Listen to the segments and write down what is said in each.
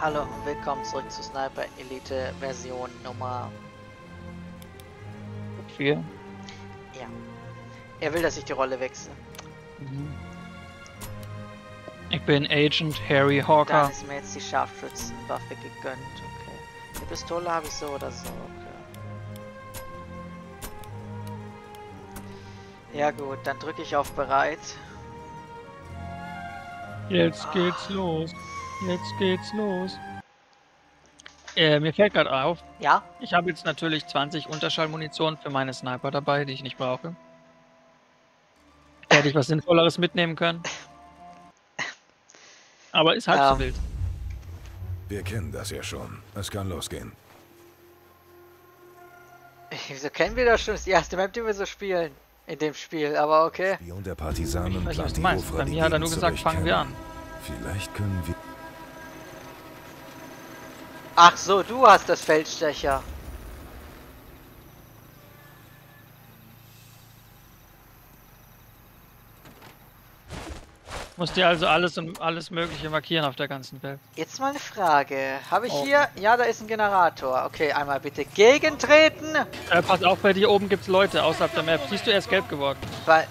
Hallo und willkommen zurück zu Sniper Elite Version Nummer 4. Ja. Er will, dass ich die Rolle wechsle. Mhm. Ich bin Agent Harry Hawker. Dann ist mir jetzt die Scharfschützenwaffe gegönnt. Okay. Die Pistole habe ich so oder so. Okay. Ja gut, dann drücke ich auf bereit. Jetzt geht's los. Jetzt geht's los. Äh, mir fällt gerade auf, Ja? ich habe jetzt natürlich 20 Unterschallmunition für meine Sniper dabei, die ich nicht brauche. Hätte ich was Sinnvolleres mitnehmen können. Aber ist halb Ähm. so wild. Wir kennen das ja schon. Es kann losgehen. Wieso kennen wir das schon? Das ist die erste Map, die wir so spielen. In dem Spiel, aber okay. Spion der Partisanen Ich weiß nicht, was du meinst. Bei mir hat er nur gesagt, fangen wir an. Vielleicht können wir... Ach so, du hast das Feldstecher. Musst dir also alles und alles Mögliche markieren auf der ganzen Welt. Jetzt mal eine Frage. Habe ich Oh. hier... Ja, da ist ein Generator. Okay, einmal bitte gegentreten. Äh, pass auf, bei dir oben gibt's Leute außerhalb der Map. Siehst du, er ist gelb geworden. Weil...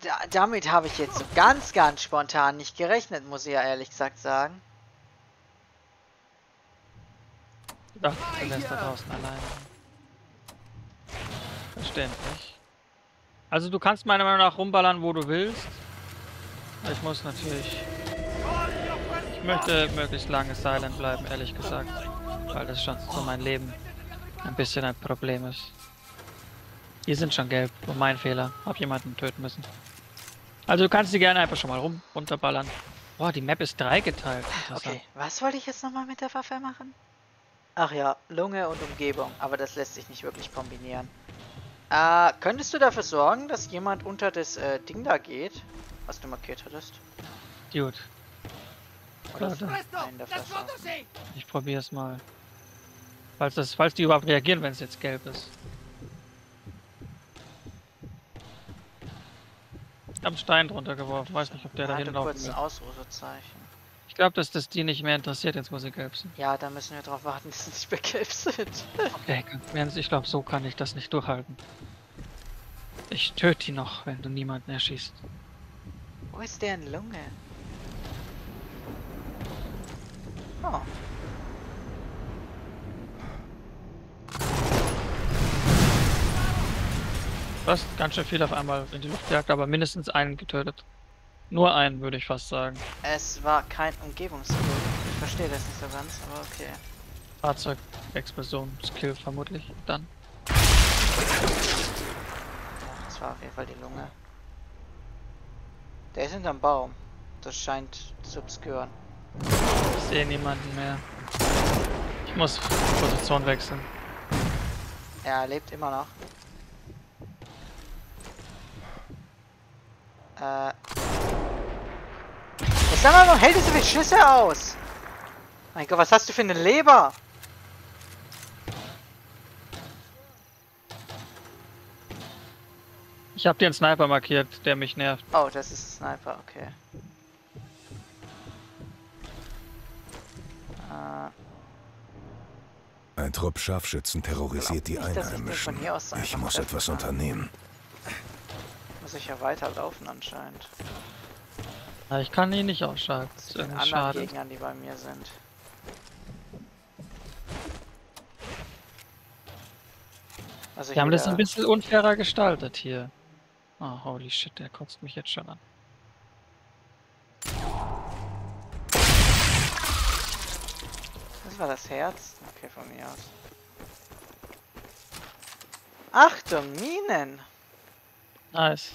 Da, damit habe ich jetzt so ganz, ganz spontan nicht gerechnet, muss ich ja ehrlich gesagt sagen. Dachte, du lässt da draußen alleine. Verständlich. Also du kannst meiner Meinung nach rumballern, wo du willst. Ich muss natürlich... Ich möchte möglichst lange silent bleiben, ehrlich gesagt. Weil das schon so mein Leben ein bisschen ein Problem ist. Die sind schon gelb. War mein Fehler. Hab jemanden töten müssen. Also du kannst sie gerne einfach schon mal rum runterballern. Boah, die Map ist dreigeteilt. Okay, was wollte ich jetzt nochmal mit der Waffe machen? Ach ja, Lunge und Umgebung, aber das lässt sich nicht wirklich kombinieren. Äh, könntest du dafür sorgen, dass jemand unter das äh, Ding da geht, was du markiert hattest? Gut. Oder. Nein. Ich probier's mal. Falls, das, falls die überhaupt reagieren, wenn es jetzt gelb ist. Ich hab einen Stein drunter geworfen. Weiß nicht, ob der da hinlaufen kurz ein. Ausrufezeichen. Ich glaube, dass das die nicht mehr interessiert, jetzt wo sie gelb sind. Ja, da müssen wir drauf warten, dass sie nicht mehr gelb sind. Okay, Jens, ich glaube, so kann ich das nicht durchhalten. Ich töte die noch, wenn du niemanden erschießt. Wo ist der in Lunge? Oh. Hast ganz schön viel auf einmal in die Luft gejagt, aber mindestens einen getötet. Nur einen, würde ich fast sagen. Es war kein Umgebungsbild. Ich verstehe das nicht so ganz, aber okay. Fahrzeugexplosion, Skill vermutlich dann. Ja, das war auf jeden Fall die Lunge. Der ist hinterm Baum. Das scheint zu obskuren. Ich sehe niemanden mehr. Ich muss Position wechseln. Er lebt immer noch. Äh. Sag mal, warum hält er so viele Schüsse aus? Mein Gott, was hast du für eine Leber? Ich habe dir einen Sniper markiert, der mich nervt. Oh, das ist ein Sniper, okay. Äh, Ein Trupp Scharfschützen terrorisiert die ich den Einheimischen. Ich muss etwas kann. unternehmen. muss ich ja weiterlaufen anscheinend. Ja, ich kann ihn nicht ausschalten. Das irgendwie anderen schade. Gegnern, die bei mir sind. Also Die haben das ein bisschen unfairer gestaltet hier. Oh, holy shit, der kotzt mich jetzt schon an. Das war das Herz? Okay, von mir aus. Achtung, Minen! Nice.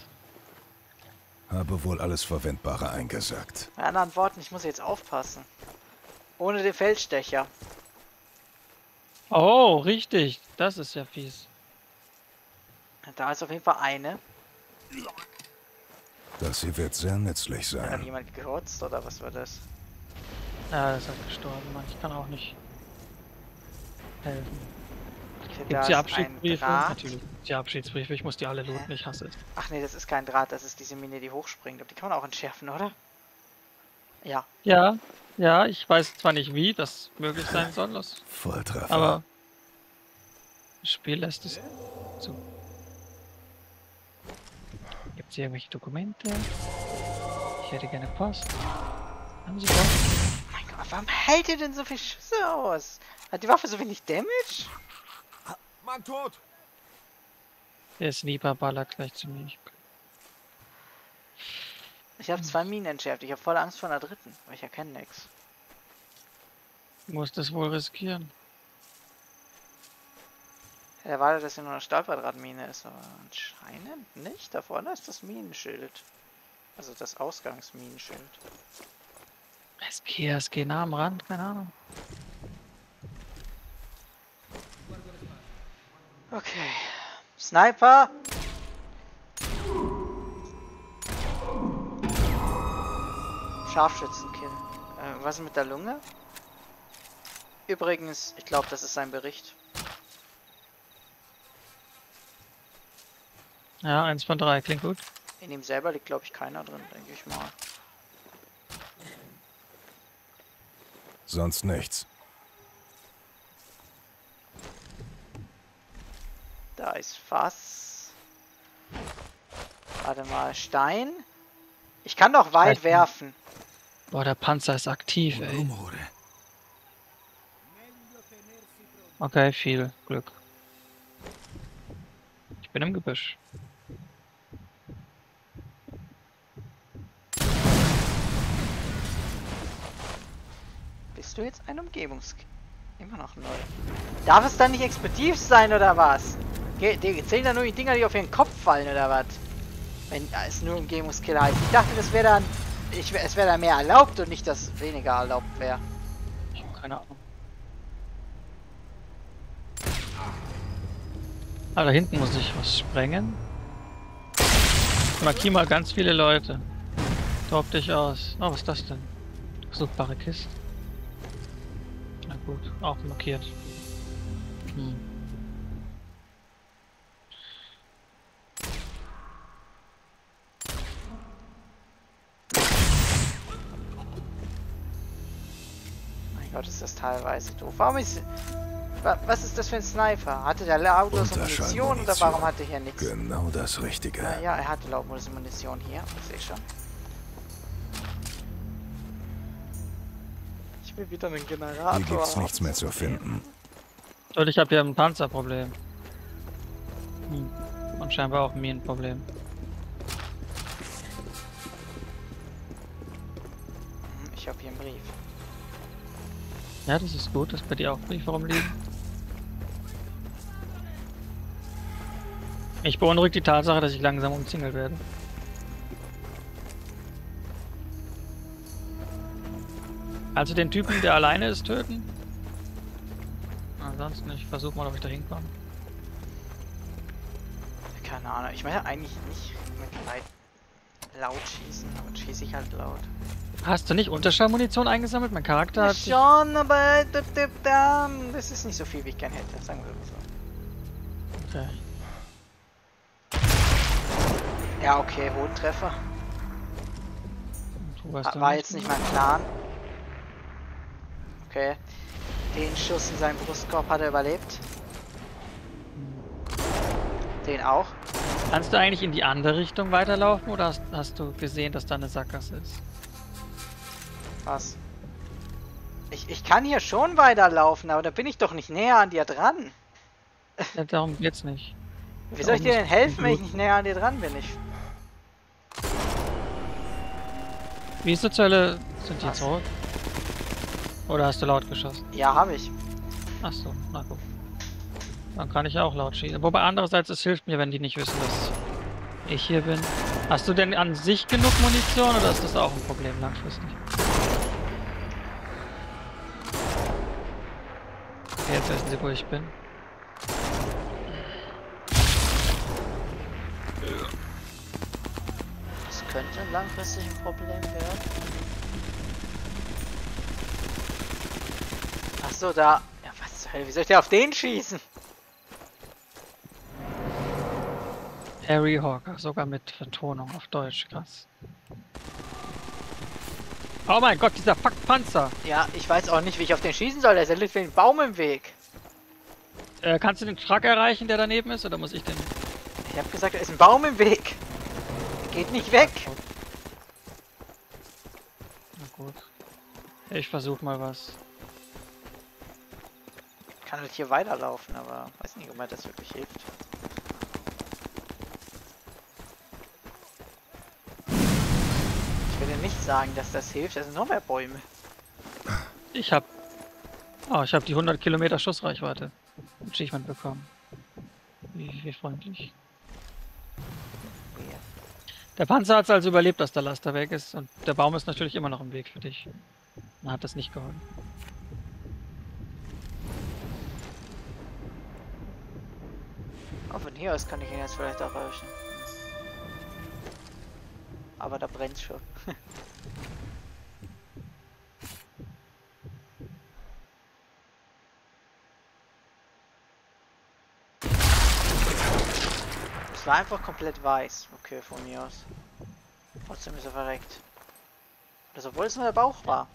Habe wohl alles Verwendbare eingesackt. Mit anderen Worten, ich muss jetzt aufpassen. Ohne den Feldstecher. Oh, richtig. Das ist ja fies. Da ist auf jeden Fall eine. Das hier wird sehr nützlich Hat sein. jemand gerotzt oder was war das? Ja, er ist gestorben, Mann. Ich kann auch nicht helfen. Okay, Gibt es ist hier Abschiedsbriefe? Natürlich. Die Abschiedsbriefe, ich muss die alle looten, ich hasse es. Ach nee, das ist kein Draht, das ist diese Mine, die hochspringt. Aber die kann man auch entschärfen, oder? Ja. Ja, ja, ich weiß zwar nicht, wie das möglich sein soll, das, Volltreffer. aber das Spiel lässt es zu. Gibt es hier irgendwelche Dokumente? Ich hätte gerne Post. Haben Sie Post? Mein Gott, warum hält ihr denn so viel Schüsse aus? Hat die Waffe so wenig Damage? Mann tot! Der Sniper ballert gleich zu mir. Ich- habe zwei Minen entschärft. Ich habe voll Angst vor einer dritten, weil ich erkenne nichts. Ich muss das wohl riskieren. Ich erwartet, dass hier nur eine Stahlquadratmine ist, aber anscheinend nicht. Da vorne ist das Minenschild. Also das Ausgangsminenschild. SG, SG nah am Rand, keine Ahnung. Okay. Sniper! Scharfschützenkill. Äh, was ist mit der Lunge? Übrigens, ich glaube, das ist sein Bericht. Ja, eins von drei, klingt gut. In ihm selber liegt, glaube ich, keiner drin, denke ich mal. Sonst nichts. Da ist Fass. Warte mal, Stein. Ich kann doch weit Stein. werfen. Boah, der Panzer ist aktiv, ey. Okay, viel Glück. Ich bin im Gebüsch. Bist du jetzt ein Umgebungs... Immer noch neu. Darf es dann nicht explosiv sein, oder was? Ge die zählen dann nur die Dinger, die auf ihren Kopf fallen, oder was? Wenn es nur Umgebungskill heißt. Ich dachte, das wäre dann... Ich, es wäre dann mehr erlaubt und nicht, dass weniger erlaubt wäre. Ich hab keine Ahnung. Ah, da hinten muss ich was sprengen. Ich markier mal ganz viele Leute. Tob dich aus. Oh, was ist das denn? Suchbare Kiste. Na gut, auch markiert. Hm. Ist das teilweise doof. Warum ist... wa- Was ist das für ein Sniper? Hatte der lautlose Munition oder warum hat er hier nichts? Genau das Richtige. Ja, ja, er hatte lautlose Munition hier. Ich sehe schon. Ich will wieder einen Generator. Hier gibt's nichts mehr zu finden. Und ich habe hier ein Panzerproblem. Hm. Und scheinbar auch ein Minenproblem. Hm, Ich habe hier einen Brief. Ja, das ist gut, dass bei dir auch Briefe rumliegen. Ich beunruhigt die Tatsache, dass ich langsam umzingelt werde. Also den Typen, der alleine ist, töten? Ansonsten, ich versuche mal, ob ich da hinkomme. Keine Ahnung. Ich meine eigentlich nicht mit weit laut schießen, aber schieße ich halt laut. Hast du nicht Unterschallmunition eingesammelt? Mein Charakter Ja, hat... schon, aber d- das ist nicht so viel, wie ich gern hätte, sagen wir mal so. Okay. Ja, okay, du War jetzt nicht mein Plan. Okay. Den Schuss in seinen Brustkorb hat er überlebt. Den auch. Kannst du eigentlich in die andere Richtung weiterlaufen oder hast, hast du gesehen, dass da eine Sackgasse ist? Was? Ich, ich kann hier schon weiterlaufen, aber da bin ich doch nicht näher an dir dran. Ja, darum geht's nicht. Wie soll ich dir denn ist- helfen, wenn ich nicht näher an dir dran bin? Ich, Wieso zur Hölle sind die Was? zurück? Oder hast du laut geschossen? ja, habe ich. Ach so, na gut. Dann kann ich auch laut schießen. Wobei andererseits, es hilft mir, wenn die nicht wissen, dass ich hier bin. Hast du denn an sich genug Munition oder ist das auch ein Problem langfristig? Jetzt wissen sie, wo ich bin. Das könnte langfristig ein Problem werden. Ach so, da. Ja, was zur Hölle? Wie soll ich denn auf den schießen? Harry Hawker, sogar mit Vertonung auf Deutsch, krass. Oh mein Gott, dieser fuck Panzer. Ja, ich weiß auch nicht, wie ich auf den schießen soll. Der liegt wie ein Baum im Weg. Äh, kannst du den Truck erreichen, der daneben ist, oder muss ich den? Ich habe gesagt, da ist ein Baum im Weg. Geht nicht weg. Na gut. Ich versuch mal was. Kann halt hier weiterlaufen, aber weiß nicht, ob mir das wirklich hilft. Würde nicht sagen, dass das hilft. Das sind noch mehr Bäume. Ich hab. Oh, ich habe die 100 Kilometer Schussreichweite. Achievement bekommen. Wie, wie freundlich. Der Panzer hat es also überlebt, dass der Laster weg ist. Und der Baum ist natürlich immer noch im Weg für dich. Dann hat das nicht geholfen. Auch von hier aus kann ich ihn jetzt vielleicht erreichen. Aber da brennt schon. Es war einfach komplett weiß. Okay, von mir aus. Trotzdem ist er verreckt. Das obwohl es nur der Bauch war.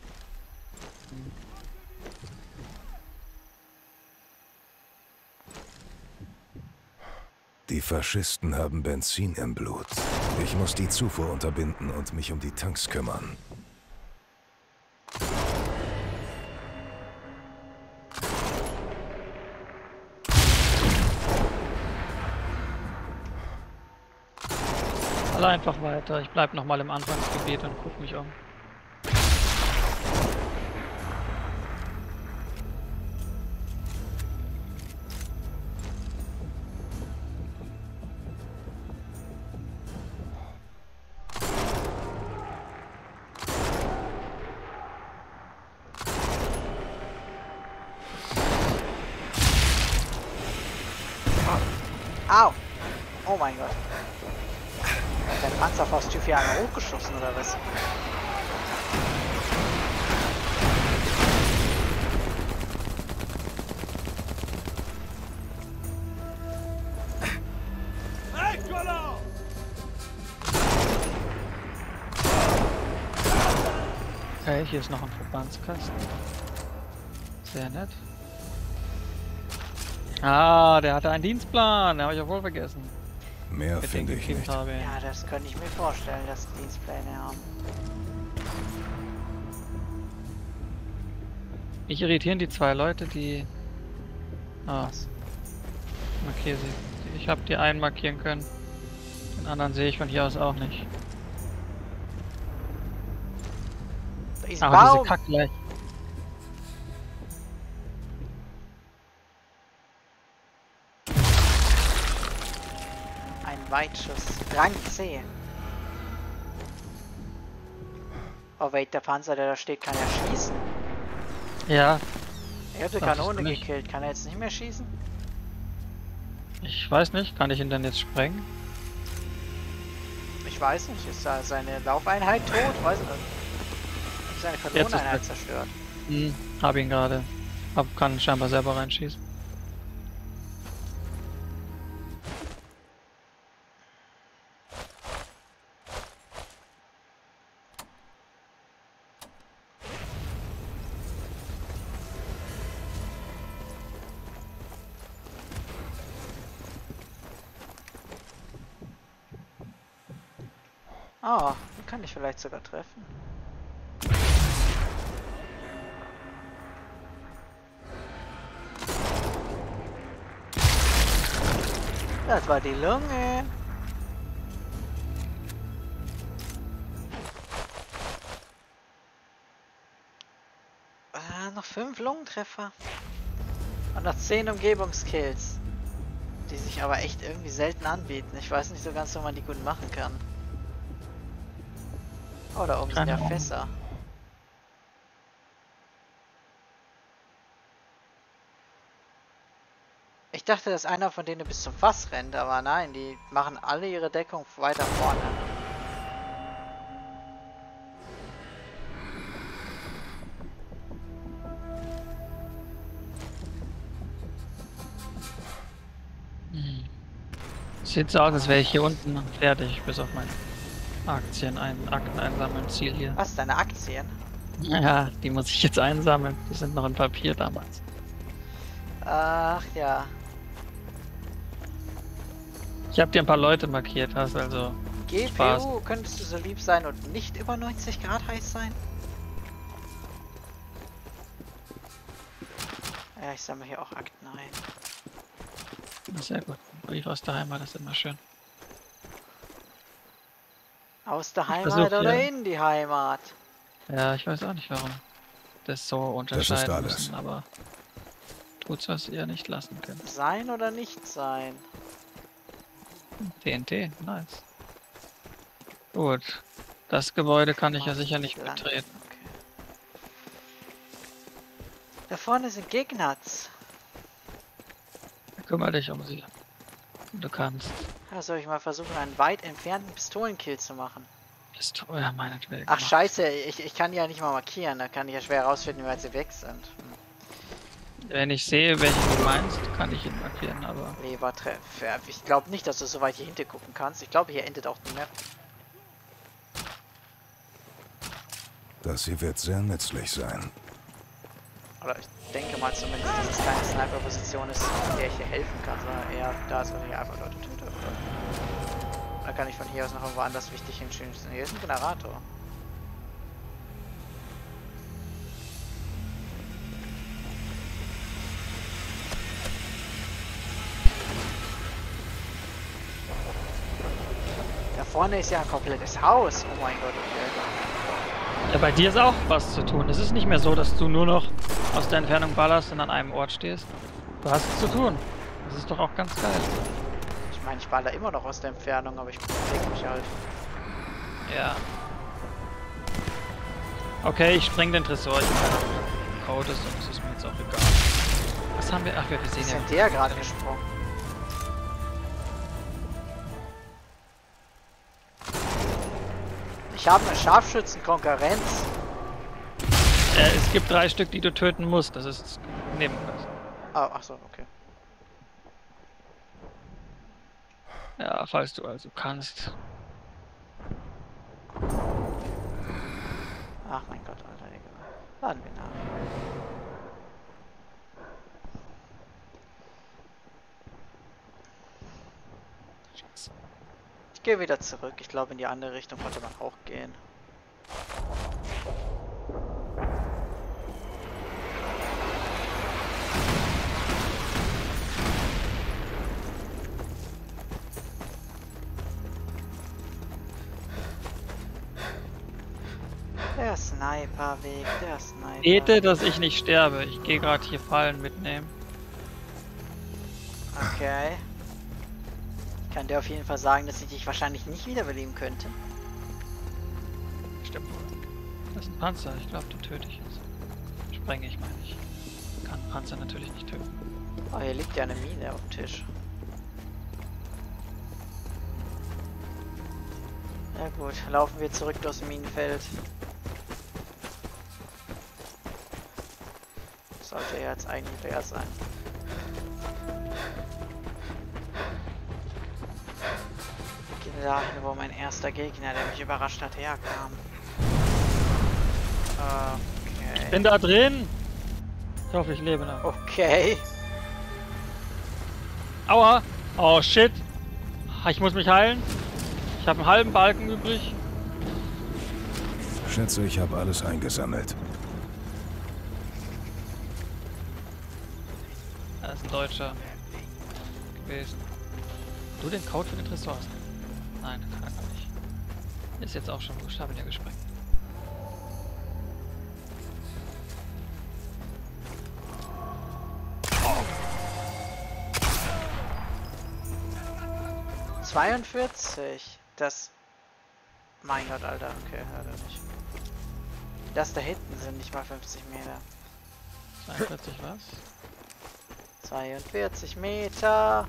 Die Faschisten haben Benzin im Blut. Ich muss die Zufuhr unterbinden und mich um die Tanks kümmern. Alle einfach weiter. Ich bleib noch mal im Anfangsgebiet und guck mich um. Hochgeschossen oder was? Okay, hier ist noch ein Verbandskasten. Sehr nett. Ah, der hatte einen Dienstplan. Den habe ich ja wohl vergessen. Mehr finde ich nicht. habe. Ja, das könnte ich mir vorstellen, dass die Dienstpläne haben. Mich irritieren die zwei Leute, die... Ah, Was? markiere sie. Ich habe die einen markieren können. Den anderen sehe ich von hier aus auch nicht. Aber diese Kackgleich. Weitschuss. Rang C. Oh wait, der Panzer, der da steht, kann ja schießen. Ja, Ich habe die Kanone gekillt. Kann er jetzt nicht mehr schießen? ich weiß nicht. Kann ich ihn denn jetzt sprengen? Ich weiß nicht. Ist da seine Laufeinheit tot? Weiß ich nicht. Seine weg. zerstört. Hm, hab ihn gerade. Hab, kann scheinbar selber reinschießen. Vielleicht sogar treffen. Das war die Lunge. Ah, noch fünf Lungentreffer. Und noch zehn Umgebungskills. Die sich aber echt irgendwie selten anbieten. Ich weiß nicht so ganz, wo man die gut machen kann. Oh, da oben sind ja. Fässer. Ich dachte, dass einer von denen bis zum Fass rennt, aber nein, die machen alle ihre Deckung weiter vorne. Hm. Sieht so aus, als wäre ich hier unten fertig, bis auf mein Aktien, ein Akten einsammeln Ziel hier. Was, deine Aktien? Ja, die muss ich jetzt einsammeln. Die sind noch in Papier damals. Ach ja. Ich habe dir ein paar Leute markiert, hast also GPU, Spaß. könntest du so lieb sein und nicht über 90 Grad heiß sein? Ja, ich sammle hier auch Akten ein. Sehr gut. Brief aus der Heimat ist immer schön. Aus der versuch Heimat oder hier- in die Heimat? Ja, ich weiß auch nicht warum. Das so unterscheiden alles. müssen, aber tut's was ihr nicht lassen könnt. Sein oder nicht sein? TNT, nice. Gut. Das Gebäude kann ich ja sicher nicht lang. betreten. Okay. Da vorne sind Gegners. Kümmere dich um sie. Du kannst. Ja, soll ich mal versuchen, einen weit entfernten Pistolenkill zu machen? Du, ja, meinetwegen. Ach scheiße, ich, ich kann die ja nicht mal markieren, da kann ich ja schwer herausfinden, wie weit sie weg sind. Hm. Wenn ich sehe, welchen du meinst, kann ich ihn markieren, aber. Lebertreffer. Ich glaube nicht, dass du so weit hier hinter gucken kannst. Ich glaube, hier endet auch die Map. Das hier wird sehr nützlich sein. Oder ich denke mal zumindest, dass es keine Sniper-Position ist, in der ich hier helfen kann, sondern eher da ist, wo ich einfach Leute töte. Da kann ich von hier aus noch irgendwo anders wichtig hinschießen. Hier ist ein Generator. Da vorne ist ja ein komplettes Haus. Oh mein Gott, okay. Ja, bei dir ist auch was zu tun. Es ist nicht mehr so, dass du nur noch aus der Entfernung ballerst und an einem Ort stehst. Du hast es zu tun. Das ist doch auch ganz geil. Ich meine, ich baller immer noch aus der Entfernung, aber ich bewege mich halt. Ja. Okay, ich spreng den Tresor. Ich meine, Code ist und es ist mir jetzt auch egal. Was haben wir? Ach, wir wir sehen ja. denn der gerade gesprungen? Ich habe eine Scharfschützenkonkurrenz. Äh, es gibt drei Stück, die du töten musst. Das ist Nebenquest. Oh, ach so, okay. Ja, falls du also kannst. Ach mein Gott, Alter, egal. Laden wir nach. Ich gehe wieder zurück. Ich glaube, in die andere Richtung konnte man auch gehen. Der Sniperweg, der Sniper. Bete, dass ich nicht sterbe. Ich gehe gerade hier Fallen mitnehmen. Okay. Ich kann dir auf jeden Fall sagen, dass ich dich wahrscheinlich nicht wiederbeleben könnte. Stimmt wohl. Das ist ein Panzer. Ich glaube, den töte ich jetzt. Sprenge ich, meine ich. Kann Panzer natürlich nicht töten. Oh, hier liegt ja eine Mine auf dem Tisch. Ja gut, laufen wir zurück durchs Minenfeld. Sollte ja jetzt eigentlich leer sein. Dahin, wo mein erster Gegner, der mich überrascht hat, herkam. Okay. Bin da drin! Ich hoffe, ich lebe noch. Okay. Aua! Oh shit! Ich muss mich heilen. Ich habe einen halben Balken übrig. Schätze, ich habe alles eingesammelt. Da ist ein Deutscher gewesen. Du den Code für den Tresor hast? Nein, kann er nicht. Ist jetzt auch schon ihn ja gesprengt. Oh. 42. Das. Mein Gott, Alter. Okay, hört er nicht. Das da hinten sind nicht mal 50 Meter. 42 was? 42 Meter.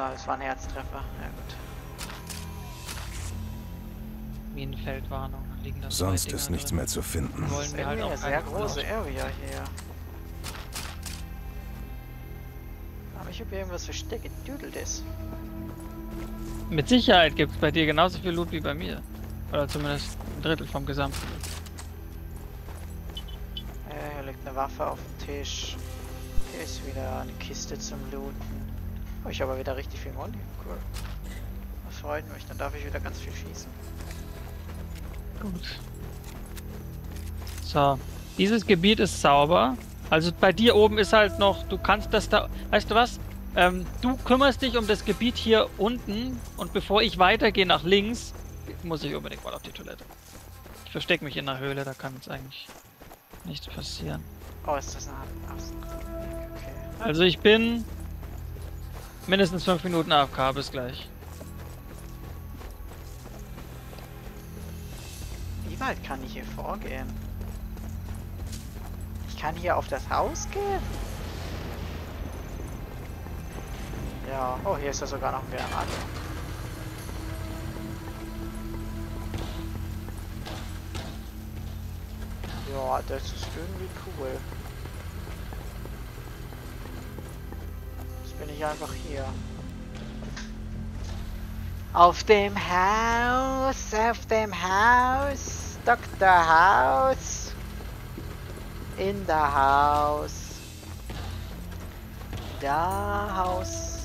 Ah, das war ein Herztreffer. Ja gut. Minenfeldwarnung. Liegen da Sonst Dinger ist nichts drin. mehr zu finden. Wollen wir halt auch eine sehr große. Area hier. Aber ich habe hier irgendwas versteckt. Düdelt ist. Mit Sicherheit gibt es bei dir genauso viel Loot wie bei mir. Oder zumindest ein Drittel vom Gesamten. Äh, hier liegt eine Waffe auf dem Tisch. Hier ist wieder eine Kiste zum Looten. Oh, ich habe wieder richtig viel Molly. Cool. Das freut mich. Dann darf ich wieder ganz viel schießen. Gut. So. Dieses Gebiet ist sauber. Also bei dir oben ist halt noch, du kannst das da, weißt du was? Ähm, du kümmerst dich um das Gebiet hier unten und bevor ich weitergehe nach links, muss ich unbedingt mal auf die Toilette. Ich verstecke mich in der Höhle, da kann jetzt eigentlich nichts passieren. Oh, ist das eine Ach, Okay. Also ich bin mindestens fünf Minuten AFK, bis gleich. Wie weit kann ich hier vorgehen? Ich kann hier auf das Haus gehen? Ja. Oh, hier ist ja sogar noch ein Granate. Ja, das ist irgendwie cool. Bin ich einfach hier. Auf dem Haus, auf dem Haus, Dr. House. In der Haus. Da Haus.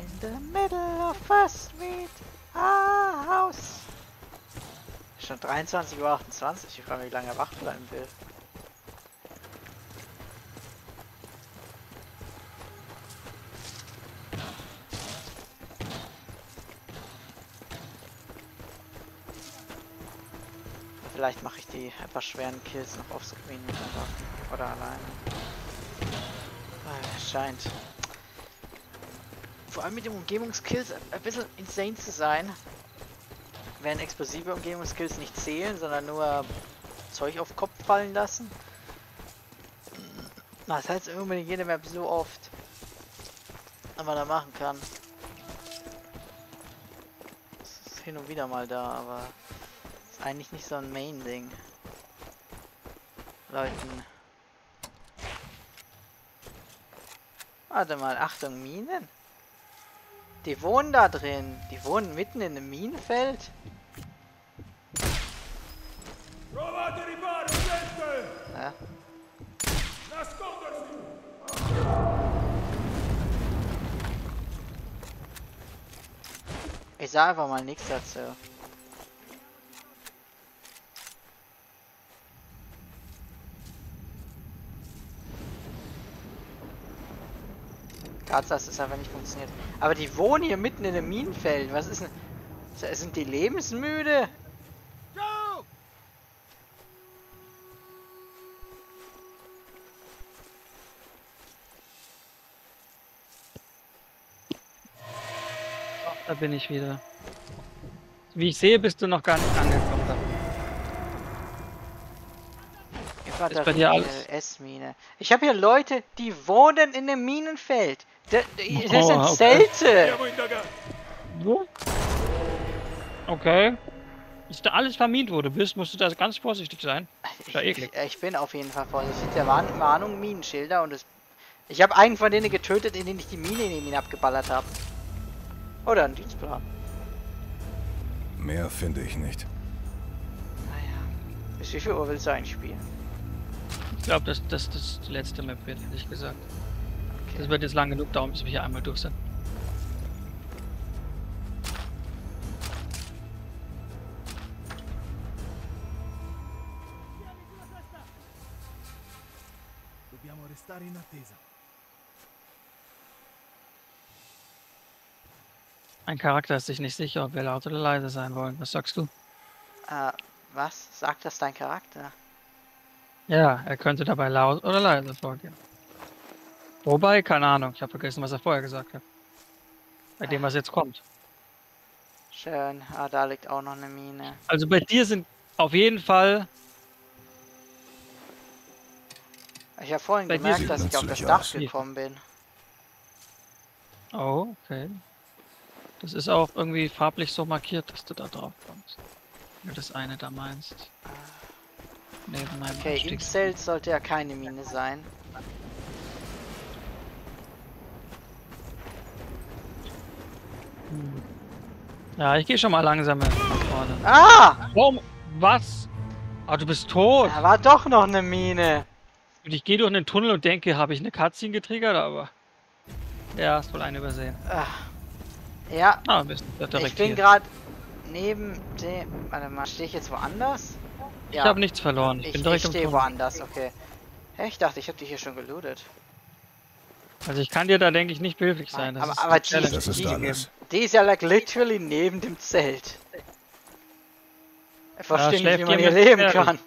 In the middle of a street. A house. Schon 23.28 Uhr. Ich frage mich, wie lange er wach bleiben will. Vielleicht mache ich die etwas schweren Kills noch offscreen Waffen. Oder alleine. Ah, scheint. Vor allem mit den Umgebungskills ein bisschen insane zu sein. Werden explosive Umgebungskills nicht zählen, sondern nur Zeug auf Kopf fallen lassen. Das heißt unbedingt jede Map so oft, was man da machen kann. Das ist hin und wieder mal da, aber eigentlich nicht so ein Main-Ding. Leuten. Warte mal, Achtung, Minen? Die wohnen da drin. Die wohnen mitten in einem Minenfeld. Ja. Ich sag einfach mal nichts dazu. Tatsache, dass es einfach nicht funktioniert. Aber die wohnen hier mitten in einem Minenfeld. Was ist denn... Sind die lebensmüde? Da bin ich wieder. Wie ich sehe, bist du noch gar nicht angekommen. Bei dir alles? äh, S-Mine. Ich habe hier Leute, die wohnen in einem Minenfeld. Da- Das sind Oh, okay. Zelte. Wo? Okay. Ist da alles vermint wurde bist, musst du da ganz vorsichtig sein. Ich, ich, ich bin auf jeden Fall vorsichtig. Der Warn Warnung, Minenschilder und es. Ich habe einen von denen getötet, indem ich die Mine in ihn abgeballert habe. Oder einen Dienstplan. Mehr finde ich nicht. Naja. Bis wie viel Uhr willst du eigentlich spielen? Ich glaube, das, das, das ist die letzte Map wird, ehrlich gesagt. Das Okay. wird jetzt lang genug dauern, bis wir hier einmal durch sind. In attesa. Ein Charakter ist sich nicht sicher, ob wir laut oder leise sein wollen. Was sagst du? Äh, was? Sagt das dein Charakter? Ja, er könnte dabei laut oder leise vorgehen. Wobei, keine Ahnung, ich habe vergessen, was er vorher gesagt hat. Bei dem, was jetzt kommt. Schön. Ah, da liegt auch noch eine Mine. Also bei dir sind auf jeden Fall Ich habe vorhin Bei gemerkt, dass ich auf das Dach aus. gekommen bin. Oh, okay. Das ist auch irgendwie farblich so markiert, dass du da drauf kommst. Wenn du das eine da meinst. Neben meinem Okay, im Einstiegs- Zelt sollte ja keine Mine sein. Ja, ich gehe schon mal langsam nach vorne. Ah! Warum? Was? Ah, du bist tot. Da war doch noch eine Mine. Und ich gehe durch den Tunnel und denke, habe ich eine Cutscene getriggert, aber... Ja, hast wohl eine übersehen. Ah. Ja, Ah, bist direkt ich bin gerade neben dem... Warte mal, stehe ich jetzt woanders? Ich habe nichts verloren. Ich, Ich, bin ich direkt im stehe woanders, okay. Hä, ich dachte, ich habe dich hier schon gelootet. Also ich kann dir da, denke ich, nicht behilflich sein. Das Aber- ist aber die- Das die ist ich alles. Die ist ja like literally neben dem Zelt. Ich verstehe nicht, schläft wie man hier leben ehrlich? kann.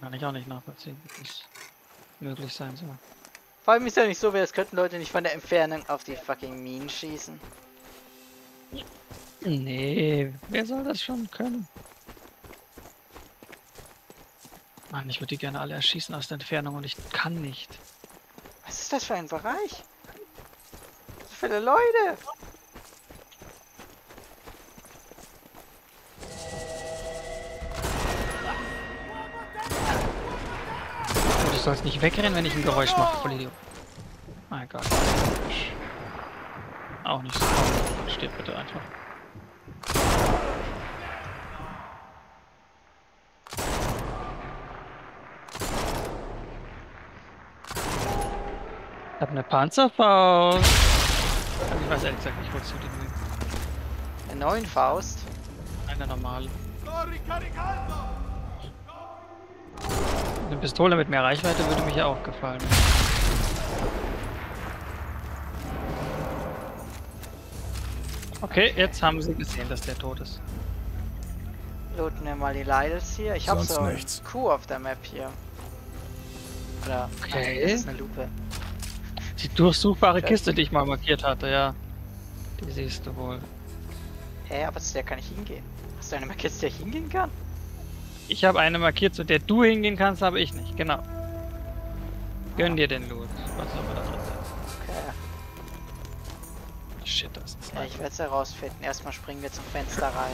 Kann ich auch nicht nachvollziehen, wie das möglich sein soll. Vor allem ist ja nicht so, wie es könnten Leute nicht von der Entfernung auf die fucking Minen schießen. Nee, wer soll das schon können? Mann, ich würde die gerne alle erschießen aus der Entfernung und ich kann nicht. Was ist das für ein Bereich? So viele Leute. Du sollst nicht wegrennen, wenn ich ein Geräusch mache, voll Idiot. Mein Gott. Auch nicht so. Steht bitte einfach. Ich hab eine Panzerfaust. Also ich weiß ehrlich gesagt nicht, wozu die mögen. Eine neuen Faust. Eine normale. Eine Pistole mit mehr Reichweite würde mir ja auch gefallen. Okay, jetzt haben sie gesehen, dass der tot ist. Looten wir mal die Leidels hier. Ich habe so nichts. Kuh auf der Map hier. Oder Okay. nein, das ist eine Lupe. Die durchsuchbare Kiste, die ich mal markiert hatte, ja. Die siehst du wohl. Hä, aber zu der kann ich hingehen. Hast du eine markiert, zu der ich hingehen kann? Ich habe eine markiert, zu der du hingehen kannst, aber ich nicht. Genau. Gönn dir den Loot. Was soll man da drin sein? Okay. Shit, das ist Ja, ich werde es herausfinden. Erstmal springen wir zum Fenster rein.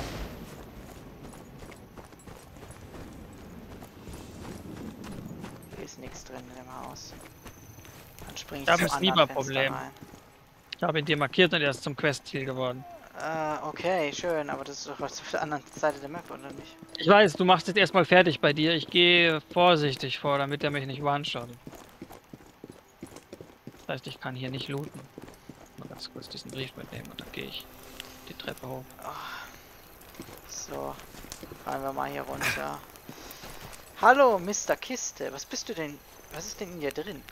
Hier ist nichts drin in dem Haus. Dann springe ich Ich zum ein anderen Sniper-Problem. rein. Ich habe ihn dir markiert und er ist zum Questziel geworden. Äh, okay, schön, aber das ist doch auf der anderen Seite der Map, oder nicht? Ich weiß, du machst jetzt erstmal fertig bei dir. Ich gehe vorsichtig vor, damit er mich nicht one-shot. Das heißt, ich kann hier nicht looten. Mal ganz kurz diesen Brief mitnehmen und dann gehe ich die Treppe hoch. So, fahren wir mal hier runter. Hallo, Mr. Kiste, was bist du denn? Was ist denn dir drin?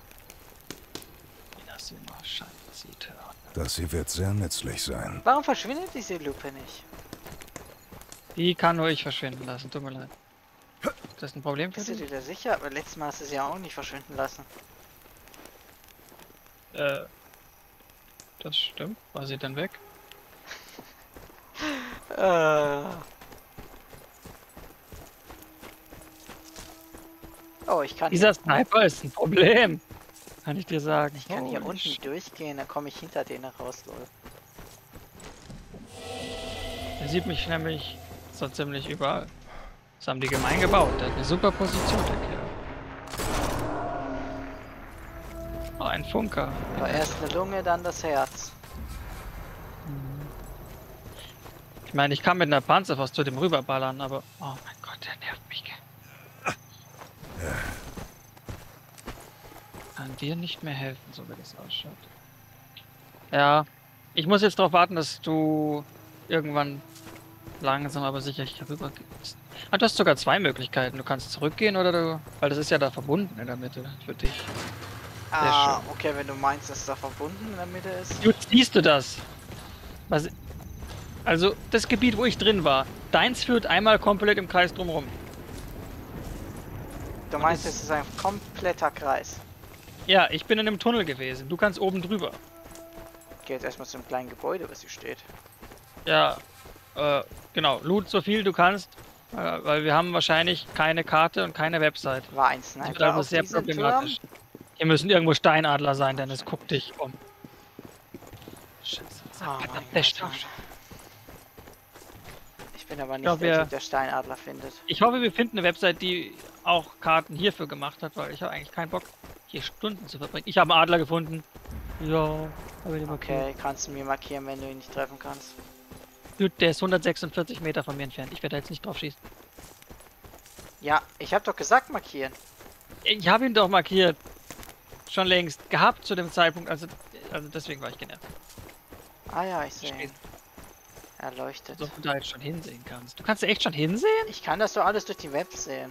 Mal scheinen, sieht hören. Das hier wird sehr nützlich sein. Warum verschwindet diese Lupe nicht? Die kann nur ich verschwinden lassen, tut mir leid. Ist das ein Problem für Bist du dich? dir da sicher? Aber letztes Mal hast du sie ja auch nicht verschwinden lassen. Äh, das stimmt. War sie denn weg? Äh. Oh, ich kann, Dieser Sniper ist ein Problem. Kann ich dir sagen. ich kann hier Holy unten durchgehen, dann komme ich hinter denen raus, lol. Er sieht mich nämlich so ziemlich überall. Das haben die gemein gebaut. Der hat eine super Position, der Kerl. Oh, ein Funker. Aber erst eine Lunge, dann das Herz. Ich meine, ich kann mit einer Panzerfaust zu dem rüberballern, aber... Oh mein Gott, der nervt mich. Kann dir nicht mehr helfen, so wie das ausschaut. Ja, ich muss jetzt darauf warten, dass du irgendwann langsam aber sicher hier rüber gehst. Ah, du hast sogar zwei Möglichkeiten. Du kannst zurückgehen oder du... Weil das ist ja da verbunden in der Mitte für dich. Ah, okay, wenn du meinst, dass es da verbunden in der Mitte ist. Gut, siehst du das? Was, also, das Gebiet, wo ich drin war, deins führt einmal komplett im Kreis drumherum. Du meinst, es ist ein kompletter Kreis. Ja, ich bin in einem Tunnel gewesen. Du kannst oben drüber. Ich geh jetzt erstmal zu dem kleinen Gebäude, was hier steht. Ja, äh, genau. Loot so viel du kannst, äh, weil wir haben wahrscheinlich keine Karte und keine Website. War ein Das Sniper also auf sehr diesem Turm? problematisch. Hier müssen irgendwo Steinadler sein, Dennis. Guck dich um. Scheiße. Oh der. Mann. Ich bin aber nicht glaub, der wir- der Steinadler findet. Ich hoffe, wir finden eine Website, die auch Karten hierfür gemacht hat, weil ich habe eigentlich keinen Bock, hier Stunden zu verbringen. Ich habe einen Adler gefunden. Ja, hab ich markiert. Okay, kannst du mir markieren, wenn du ihn nicht treffen kannst. Dude, der ist 146 Meter von mir entfernt. Ich werde jetzt nicht drauf schießen. Ja, ich habe doch gesagt markieren. Ich habe ihn doch markiert. Schon längst. Gehabt zu dem Zeitpunkt. Also, also deswegen war ich genervt. Ah ja, ich sehe. Erleuchtet. So, du da jetzt schon hinsehen kannst. Du kannst echt schon hinsehen? Ich kann das doch alles durch die Map sehen.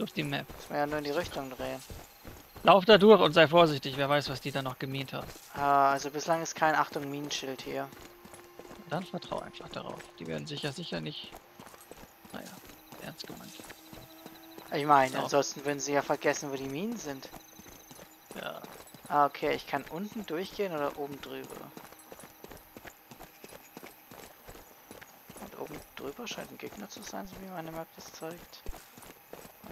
Durch die Map. Ja nur in die Richtung drehen. Lauf da durch und sei vorsichtig. Wer weiß, was die da noch gemient haben. Ah, also bislang ist kein Achtung Minenschild hier. Dann vertrau einfach darauf. Die werden sicher sicher nicht. Naja, ernst gemeint. Ich meine, So. ansonsten würden sie ja vergessen, wo die Minen sind. Ja. Ah, okay, ich kann unten durchgehen oder oben drüber. Und oben drüber scheint ein Gegner zu sein, so wie meine Map das zeigt.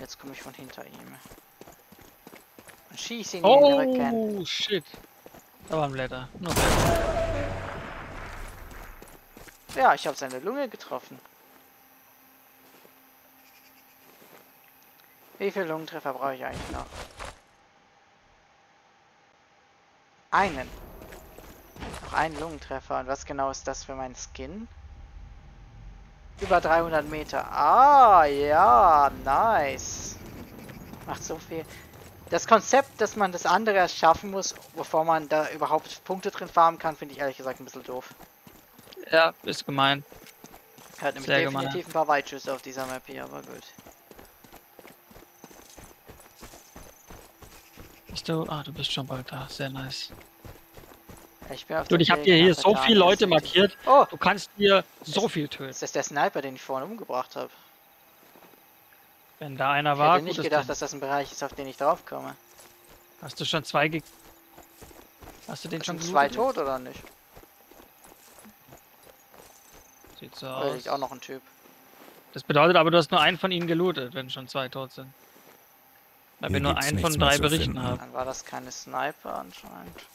Jetzt komme ich von hinter ihm. Und schieße ihn in den Rücken. Oh, shit. Da waren Blätter. Nur Blätter. Ja, ich habe seine Lunge getroffen. Wie viele Lungentreffer brauche ich eigentlich noch? Einen. Noch einen Lungentreffer. Und was genau ist das für mein Skin? Über 300 Meter. Ah, ja, nice. Macht so viel. Das Konzept, dass man das andere erst schaffen muss, bevor man da überhaupt Punkte drin farmen kann, finde ich ehrlich gesagt ein bisschen doof. Ja, ist gemein. Hat nämlich Sehr gemein. definitiv ein paar Weitschüsse auf dieser Map hier, aber gut. Bist du? Ah, du bist schon bald da. Sehr nice. Ich bin auf Dude, ich habe dir hier so viele Leute markiert. Oh, Du kannst hier so viel töten. ist das der Sniper, den ich vorhin umgebracht habe? Wenn da einer Ich war, hätte nicht gedacht, dass das ein Bereich ist, auf den ich draufkomme. Hast du schon zwei ge Hast du den schon Sind zwei tot oder nicht? Sieht so Oder aus. liegt auch noch ein Typ? Das bedeutet aber, du hast nur einen von ihnen gelootet, wenn schon zwei tot sind. Weil wir nur einen von drei Berichten haben. Dann war das keine Sniper anscheinend.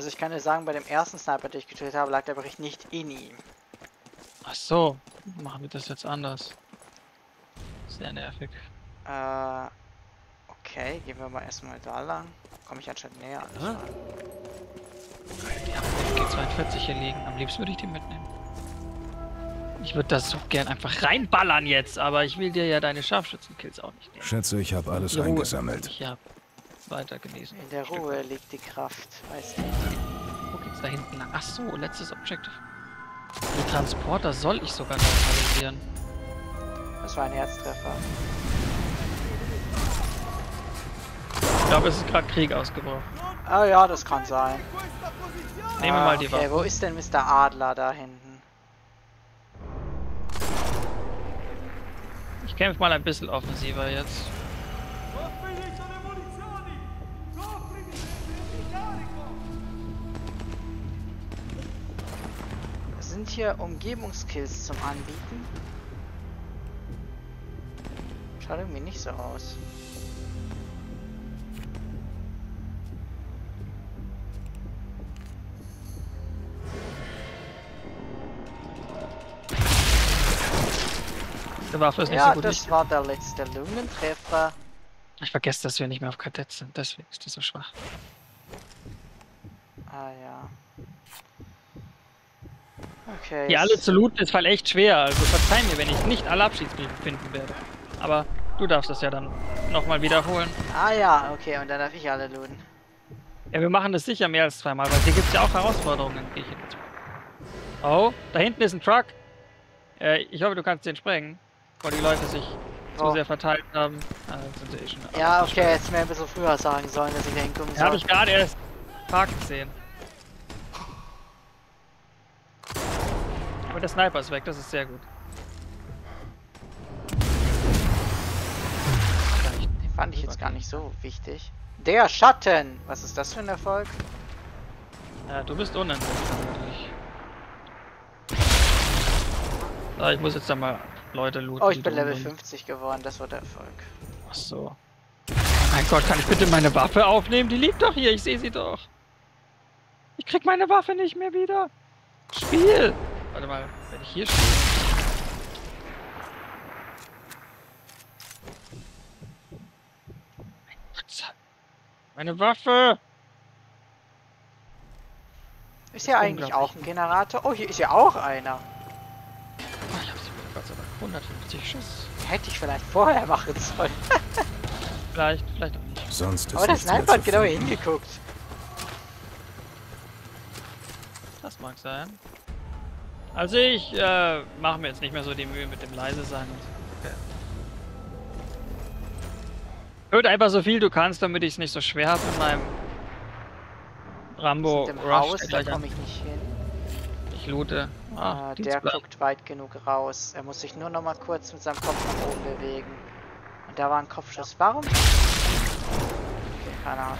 Also ich kann dir sagen, bei dem ersten Sniper, den ich getötet habe, lag der Bericht nicht in ihm. Ach so, machen wir das jetzt anders. Sehr nervig. Äh, okay, gehen wir mal erstmal da lang. Komme ich anscheinend näher an. Die haben FG42 hier liegen. Am liebsten würde ich die mitnehmen. Ich würde das so gern einfach reinballern jetzt, aber ich will dir ja deine Scharfschützenkills auch nicht nehmen. Schätze, ich habe alles die eingesammelt. Ich hab weiter genießen. In der Ruhe liegt die Kraft. Weiß nicht. Wo geht's da hinten lang? Ach so, letztes Objective. Die Transporter soll ich sogar neutralisieren. Das war ein Herztreffer. Ich glaube, es ist gerade Krieg ausgebrochen. Ah ja, das kann sein. Nehmen wir Ah, mal die okay, Waffe. wo ist denn Mr. Adler da hinten? Ich kämpfe mal ein bisschen offensiver jetzt. Sind hier Umgebungskills zum Anbieten? Schaut irgendwie nicht so aus. Die Waffe ist nicht Ja, so gut. das war der letzte Lungentreffer. Ich vergesse, dass wir nicht mehr auf Kadett sind. Deswegen ist die so schwach. Ah ja. Okay. Die alle zu looten ist halt echt schwer. Also verzeih mir, wenn ich nicht alle Abschiedsbriefe finden werde. Aber du darfst das ja dann nochmal wiederholen. Ah ja, okay, und dann darf ich alle looten. Ja, wir machen das sicher mehr als zweimal, weil hier gibt es ja auch Herausforderungen. gehe ich jetzt. Oh, da hinten ist ein Truck. Äh, ich hoffe, du kannst den sprengen, bevor die Leute sich zu Oh. sehr verteilt haben. Ah, Ja, okay, hättest mir ein bisschen früher sagen sollen, dass ich da hinkommen Da habe ich gerade erst Park gesehen. Aber der Sniper ist weg, das ist sehr gut. Den fand ich jetzt gar nicht so wichtig. Der Schatten! Was ist das für ein Erfolg? Ja, du bist unentdeckt. So, ich muss jetzt da mal Leute looten. Oh, ich bin Level sind. 50 geworden, das war der Erfolg. Ach so. Mein Gott, kann ich bitte meine Waffe aufnehmen? Die liegt doch hier, ich sehe sie doch. Ich krieg meine Waffe nicht mehr wieder. Spiel! Warte mal, wenn ich hier stehe. Meine Waffe! Ist ja eigentlich auch ein Generator. Oh, hier ist ja auch einer. Oh, ich hab's mit Gott 150 Schuss. Hätte ich vielleicht vorher machen sollen. vielleicht, vielleicht auch nicht. Sonst ist Aber der Sniper hat genau hingeguckt. Das mag sein. Also ich äh, mache mir jetzt nicht mehr so die Mühe mit dem leise sein. und so. Okay. Hört einfach so viel du kannst, damit ich es nicht so schwer habe in meinem Rambo Mit dem Rush. Haus, da komme ich nicht hin. ich loote. Ah, Ah, der guckt weit genug raus. Er muss sich nur noch mal kurz mit seinem Kopf nach oben bewegen. Und da war ein Kopfschuss. Warum? Okay, keine Ahnung.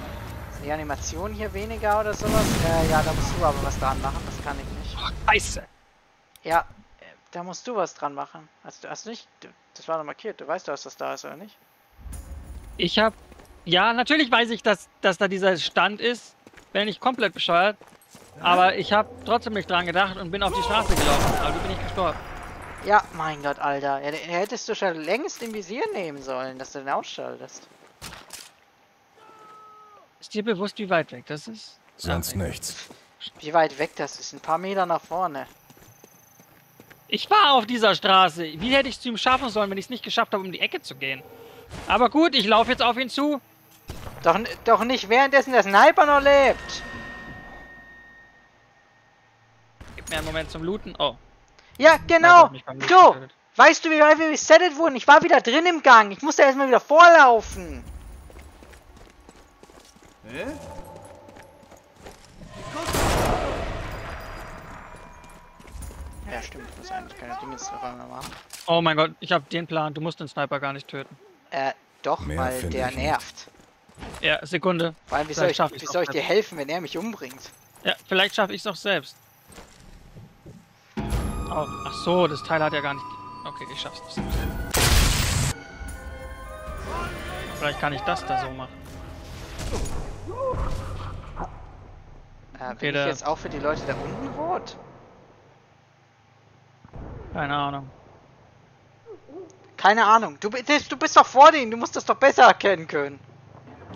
Sind die Animationen hier weniger oder sowas? Äh, ja, da musst du aber was dran machen. Das kann ich nicht. Scheiße! Ja, äh, da musst du was dran machen. Hast du hast du nicht? Das war doch markiert. Du weißt doch, dass das da ist, oder nicht? Ich hab. Ja, natürlich weiß ich, dass, dass da dieser Stand ist. Bin ich komplett bescheuert. Aber ich habe trotzdem nicht dran gedacht und bin auf die Straße gelaufen. Also bin ich gestorben. Ja, mein Gott, Alter. Ja, hättest du schon längst im Visier nehmen sollen, dass du den ausschaltest. Ist dir bewusst, wie weit weg das ist? Sonst Ah, nichts. Wie weit weg das ist? Ein paar Meter nach vorne. Ich war auf dieser Straße. Wie hätte ich es zu ihm schaffen sollen, wenn ich es nicht geschafft habe, um die Ecke zu gehen? Aber gut, ich laufe jetzt auf ihn zu. Doch, doch nicht währenddessen der Sniper noch lebt. Gib mir einen Moment zum Looten. Oh. Ja, genau. getötet. weißt du, wie weit wir resettet wurden? Ich war wieder drin im Gang. Ich musste erstmal wieder vorlaufen. Eh? Ja, stimmt. Ich muss eigentlich keine Dinge auf einmal machen. Oh mein Gott, ich habe den Plan. Du musst den Sniper gar nicht töten. Äh, doch, Mehr weil der nicht. nervt. Ja, Sekunde. Vor allem, wie soll ich, wie soll ich dir helfen, wenn er mich umbringt? Ja, vielleicht schaffe ich es auch selbst. Oh, ach so, das Teil hat ja gar nicht... Okay, ich schaff's nicht. Vielleicht kann ich das da so machen. Äh, Okay, bin ich jetzt auch für die Leute da unten rot? Keine Ahnung. Keine Ahnung. Du, du bist doch vor denen. Du musst das doch besser erkennen können.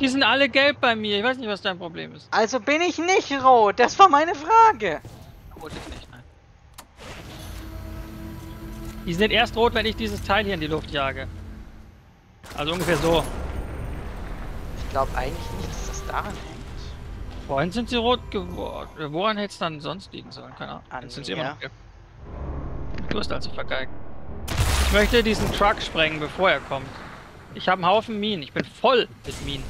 Die sind alle gelb bei mir. Ich weiß nicht, was dein Problem ist. Also bin ich nicht rot. Das war meine Frage. Rot ist nicht, nein. Die sind erst rot, wenn ich dieses Teil hier in die Luft jage. Also ungefähr so. Ich glaube eigentlich nicht, dass das daran hängt. Vorhin sind sie rot geworden. Woran hätte es dann sonst liegen sollen? Keine Ahnung. An Jetzt sind sie immer noch gelb. Du hast also vergeigt. Ich möchte diesen Truck sprengen, bevor er kommt. Ich habe einen Haufen Minen. Ich bin voll mit Minen.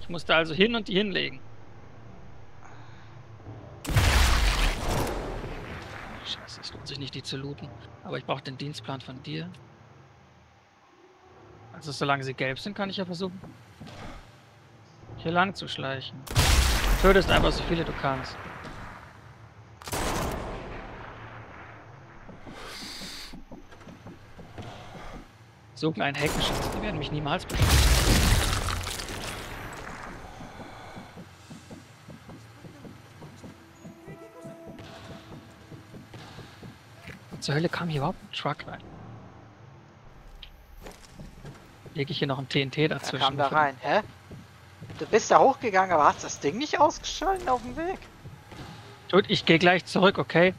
Ich musste also hin und die hinlegen. Scheiße, es lohnt sich nicht, die zu looten. Aber ich brauche den Dienstplan von dir. Also solange sie gelb sind, kann ich ja versuchen, hier lang zu schleichen. Tötest einfach so viele du kannst. Suchen einen Heckenschütze, die werden mich niemals beschützen. Zur Hölle kam hier überhaupt ein Truck rein. Lege ich hier noch ein TNT Er dazwischen? kam da rein. Hä? Du bist da hochgegangen, aber hast das Ding nicht ausgeschaltet auf dem Weg? Gut, ich gehe gleich zurück, okay?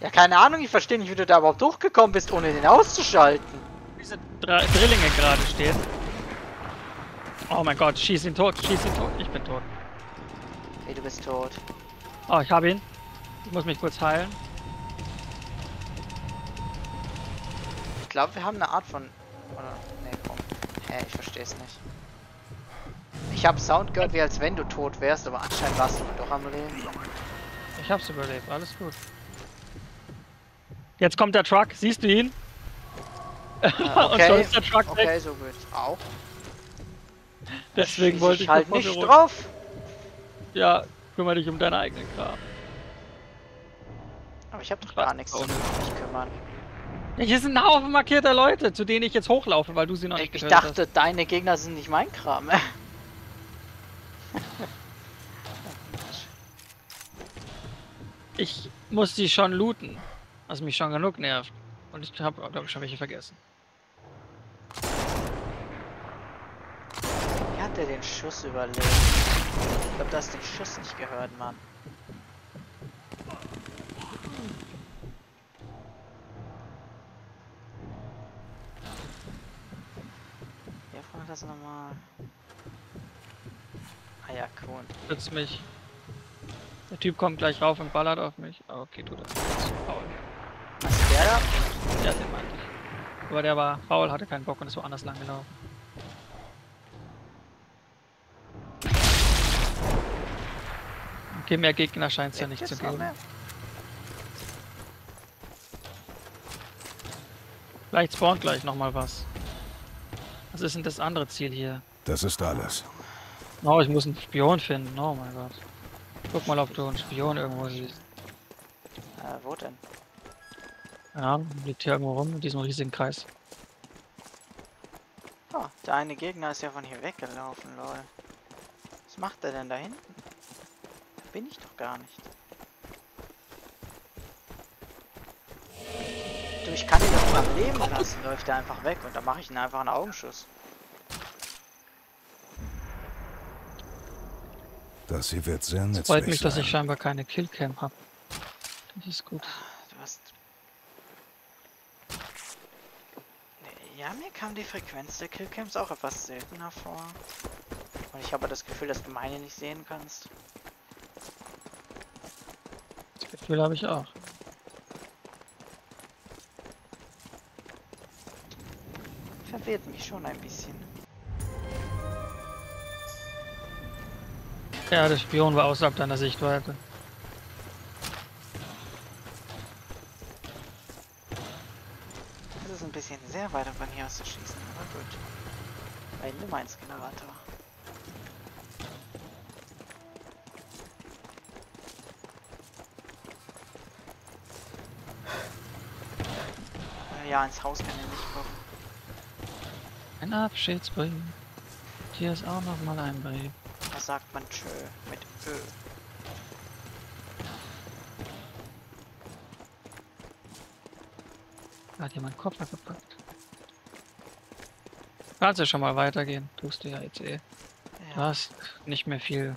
Ja, keine Ahnung. Ich verstehe nicht, wie du da überhaupt hochgekommen bist, ohne den auszuschalten. Diese Dra Drillinge gerade stehen. Oh mein Gott, schieß ihn tot, schieß ihn tot. Ich bin tot. Hey, du bist tot. Oh, ich habe ihn. Ich muss mich kurz heilen. Ich glaube, wir haben eine Art von... Oder... Nee, komm. Hä, ich verstehe es nicht. Ich habe Sound gehört, wie als wenn du tot wärst, aber anscheinend warst du doch am Leben. Ich hab's überlebt, alles gut. Jetzt kommt der Truck, siehst du ihn? Äh, Und schon okay, ist der Truck weg. okay, so gut. Auch. Deswegen wollte ich halt bevor nicht drauf. Ja, kümmere dich um deinen eigenen Kram. Aber ich habe doch gar nichts zu ne. mich kümmern. Ja, hier sind ein Haufen markierter Leute, zu denen ich jetzt hochlaufe, weil du sie noch Ich, nicht ich getötet dachte, deine Gegner sind nicht mein Kram. Ich muss die schon looten, was mich schon genug nervt. Und ich habe, glaube ich, schon welche vergessen. Ja, der den Schuss überlebt? Ich glaube, du hast den Schuss nicht gehört, Mann. Wer fragt das nochmal? Ah ja, Kuhn. Schützt mich. Der Typ kommt gleich rauf und ballert auf mich. Ah, okay, du das. das ist faul. Was ist der da? Ja, den meinte ich. Aber der war faul, hatte keinen Bock und ist woanders lang gelaufen. Okay, mehr Gegner scheint es ja nicht zu geben. Vielleicht spawnt gleich nochmal was. Was ist denn das andere Ziel hier? Das ist alles. Oh, ich muss einen Spion finden. Oh mein Gott. Guck mal, ob du einen Spion irgendwo siehst. Äh, wo denn? Ja, liegt hier irgendwo rum in diesem riesigen Kreis. Oh, der eine Gegner ist ja von hier weggelaufen, lol. Was macht er denn da hinten? Bin ich doch gar nicht. Du, ich kann ihn doch mal Leben lassen, läuft er einfach weg und dann mache ich ihn einfach einen Augenschuss. Das hier wird sehr Freut nützlich mich, dass sein. ich scheinbar keine Killcam habe. Das ist gut. Du hast... Ja, mir kam die Frequenz der Killcams auch etwas seltener vor. Und ich habe das Gefühl, dass du meine nicht sehen kannst. Gefühl habe ich auch. Verwirrt mich schon ein bisschen. Ja, der Spion war außerhalb deiner Sichtweite. Das ist ein bisschen sehr weit von hier aus zu schießen, aber gut. Ein Nummer-1-Generator. Äh, Ja, ins Haus kann er nicht kommen. Ein Abschiedsbrief. Hier ist auch noch mal ein Brief. Da sagt man tschö mit Ö. Da hat jemand Koffer gepackt. Kannst du schon mal weitergehen. Tust du ja jetzt eh. Du Ja, hast nicht mehr viel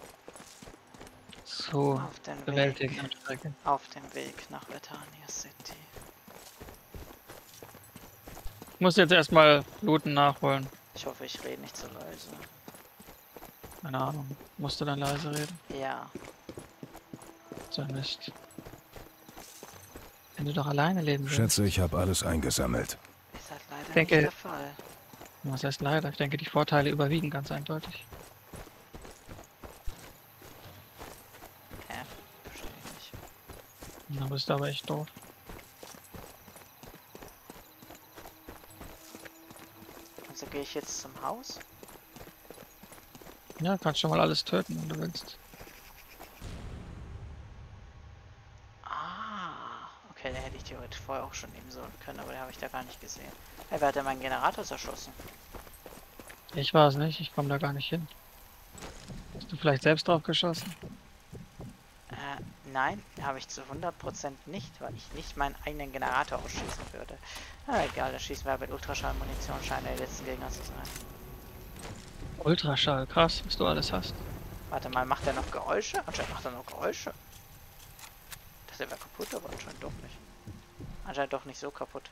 zu auf dem Weg. bewältigen. Auf dem Weg nach Letania City. Ich muss jetzt erstmal Looten nachholen. Ich hoffe, ich rede nicht so leise. Keine Ahnung. Musst du dann leise reden? Ja, So ein Mist. Wenn du doch alleine leben willst. Schätze, ich habe alles eingesammelt. ist halt leider denke- nicht der Fall. Was heißt leider? Ich denke, die Vorteile überwiegen ganz eindeutig. Hä? Verstehe ich nicht. Da bist du aber echt doof. Ich jetzt zum Haus? Ja, kannst schon mal alles töten, wenn du willst. Ah, okay, den hätte ich theoretisch vorher auch schon nehmen sollen können, aber den habe ich da gar nicht gesehen. Hey, wer hat denn meinen Generator zerschossen? Ich war es nicht, ich komme da gar nicht hin. Hast du vielleicht selbst drauf geschossen? Nein, habe ich zu 100% nicht, weil ich nicht meinen eigenen Generator ausschießen würde. Na egal, dann schießen wir mit Ultraschallmunition, scheint der letzten Gegner zu sein. Ultraschall, krass, was du alles hast. Warte mal, macht er noch Geräusche? Anscheinend macht er noch Geräusche. Das wäre kaputt, aber anscheinend doch nicht. Anscheinend doch nicht so kaputt.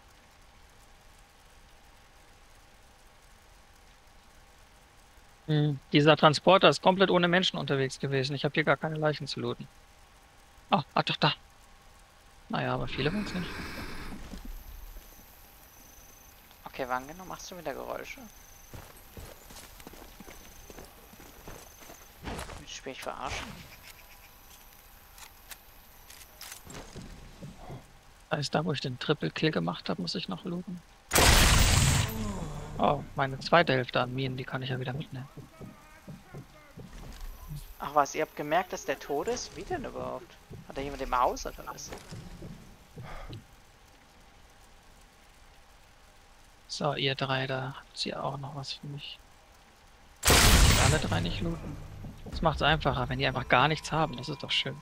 Hm, Dieser Transporter ist komplett ohne Menschen unterwegs gewesen. Ich habe hier gar keine Leichen zu looten. Ah, ah doch, da. Naja, aber viele waren es nicht. Okay, wann genau machst du wieder Geräusche? Willst du mich verarschen? Da ist da, wo ich den Triple Kill gemacht habe, muss ich noch looten. Oh, meine zweite Hälfte an Minen, die kann ich ja wieder mitnehmen. Ach was, ihr habt gemerkt, dass der tot ist? Wie denn überhaupt? Hat er jemand im Haus oder was? So, ihr drei, da habt ihr auch noch was für mich. Alle drei nicht looten. Das macht's einfacher, wenn die einfach gar nichts haben. Das ist doch schön.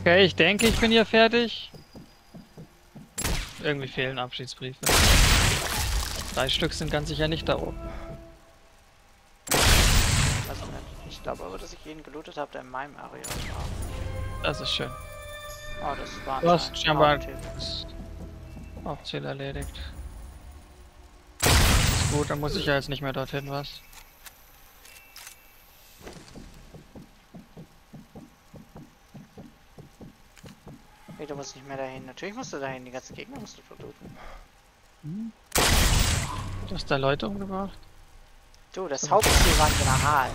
Okay, ich denke, ich bin hier fertig. Irgendwie fehlen Abschiedsbriefe. Drei Stück sind ganz sicher nicht da oben. Also nicht. Ich glaube aber, dass ich jeden gelootet habe, der in meinem Area war. Das ist schön. Oh, das war Du hast scheinbar Hauptziel. das erledigt. Ist gut, dann muss ich ja jetzt nicht mehr dorthin, was? Nee, du musst nicht mehr dahin. Natürlich musst du dahin. Die ganzen Gegner musst du verlooten. Du hast da Leute umgebracht? Du, das Hauptziel war ein General.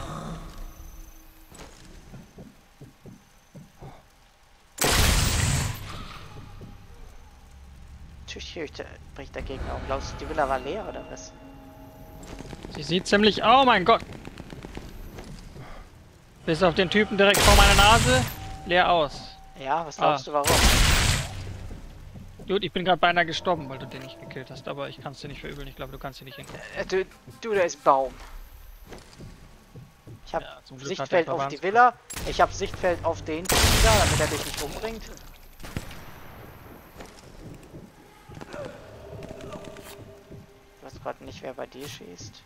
Natürlich hier bricht der Gegner um. Glaubst du, die Villa war leer oder was? Sie sieht ziemlich... Oh mein Gott! Bis auf den Typen direkt vor meiner Nase, leer aus. Ja, was glaubst Ah. du warum? Gut, ich bin gerade beinahe gestorben, weil du den nicht gekillt hast, aber ich kann es dir nicht verübeln. Ich glaube, du kannst ihn nicht hinkriegen. Äh, du, du, da ist Baum. Ich habe Ja, Sichtfeld auf die Villa. Ich habe Sichtfeld auf den da, damit er dich nicht umbringt. Ich weiß gerade nicht, wer bei dir schießt.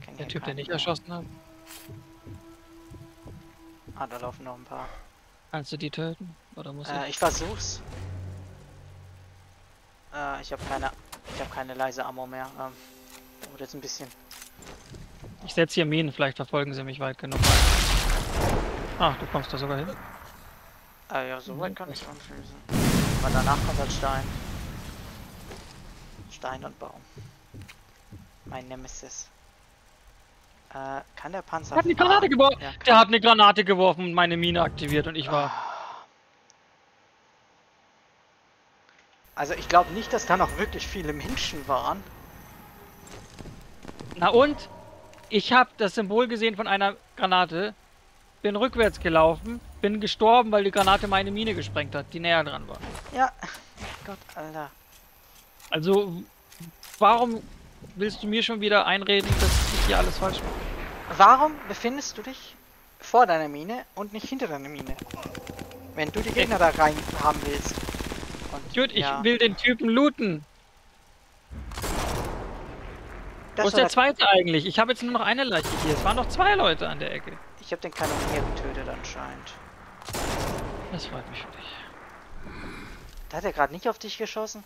Kenn Der Typ, den ich erschossen habe. Ah, da laufen noch ein paar. Kannst du die töten? Oder muss Äh, ich? ich versuch's. Äh, ich habe keine, ich habe keine leise Ammo mehr. Ähm, wurde jetzt ein bisschen. Ich setze hier Minen, vielleicht verfolgen sie mich weit genug. Ach, du kommst da sogar hin. Ah ja, so Mhm. weit kann ich schon schießen. Aber danach kommt halt Stein. Stein und Baum. Mein Nemesis. Äh, kann der Panzer hat eine? Granate geworfen. Ja, Der hat eine Granate geworfen und meine Mine aktiviert und ich war. Also ich glaube nicht, dass da noch wirklich viele Menschen waren. Na und? Ich habe das Symbol gesehen von einer Granate, bin rückwärts gelaufen, bin gestorben, weil die Granate meine Mine gesprengt hat, die näher dran war. Ja. Gott, Alter. Also, warum willst du mir schon wieder einreden, dass ich hier alles falsch mache? Warum befindest du dich vor deiner Mine und nicht hinter deiner Mine? Wenn du die Gegner da rein haben willst. Dude, ich ja, will den Typen looten. das Wo ist der zweite eigentlich? Ich habe jetzt nur noch eine Leiche hier. Es waren noch zwei Leute an der Ecke. Ich habe den Kanonier getötet anscheinend. Das freut mich für dich. Da hat er gerade nicht auf dich geschossen?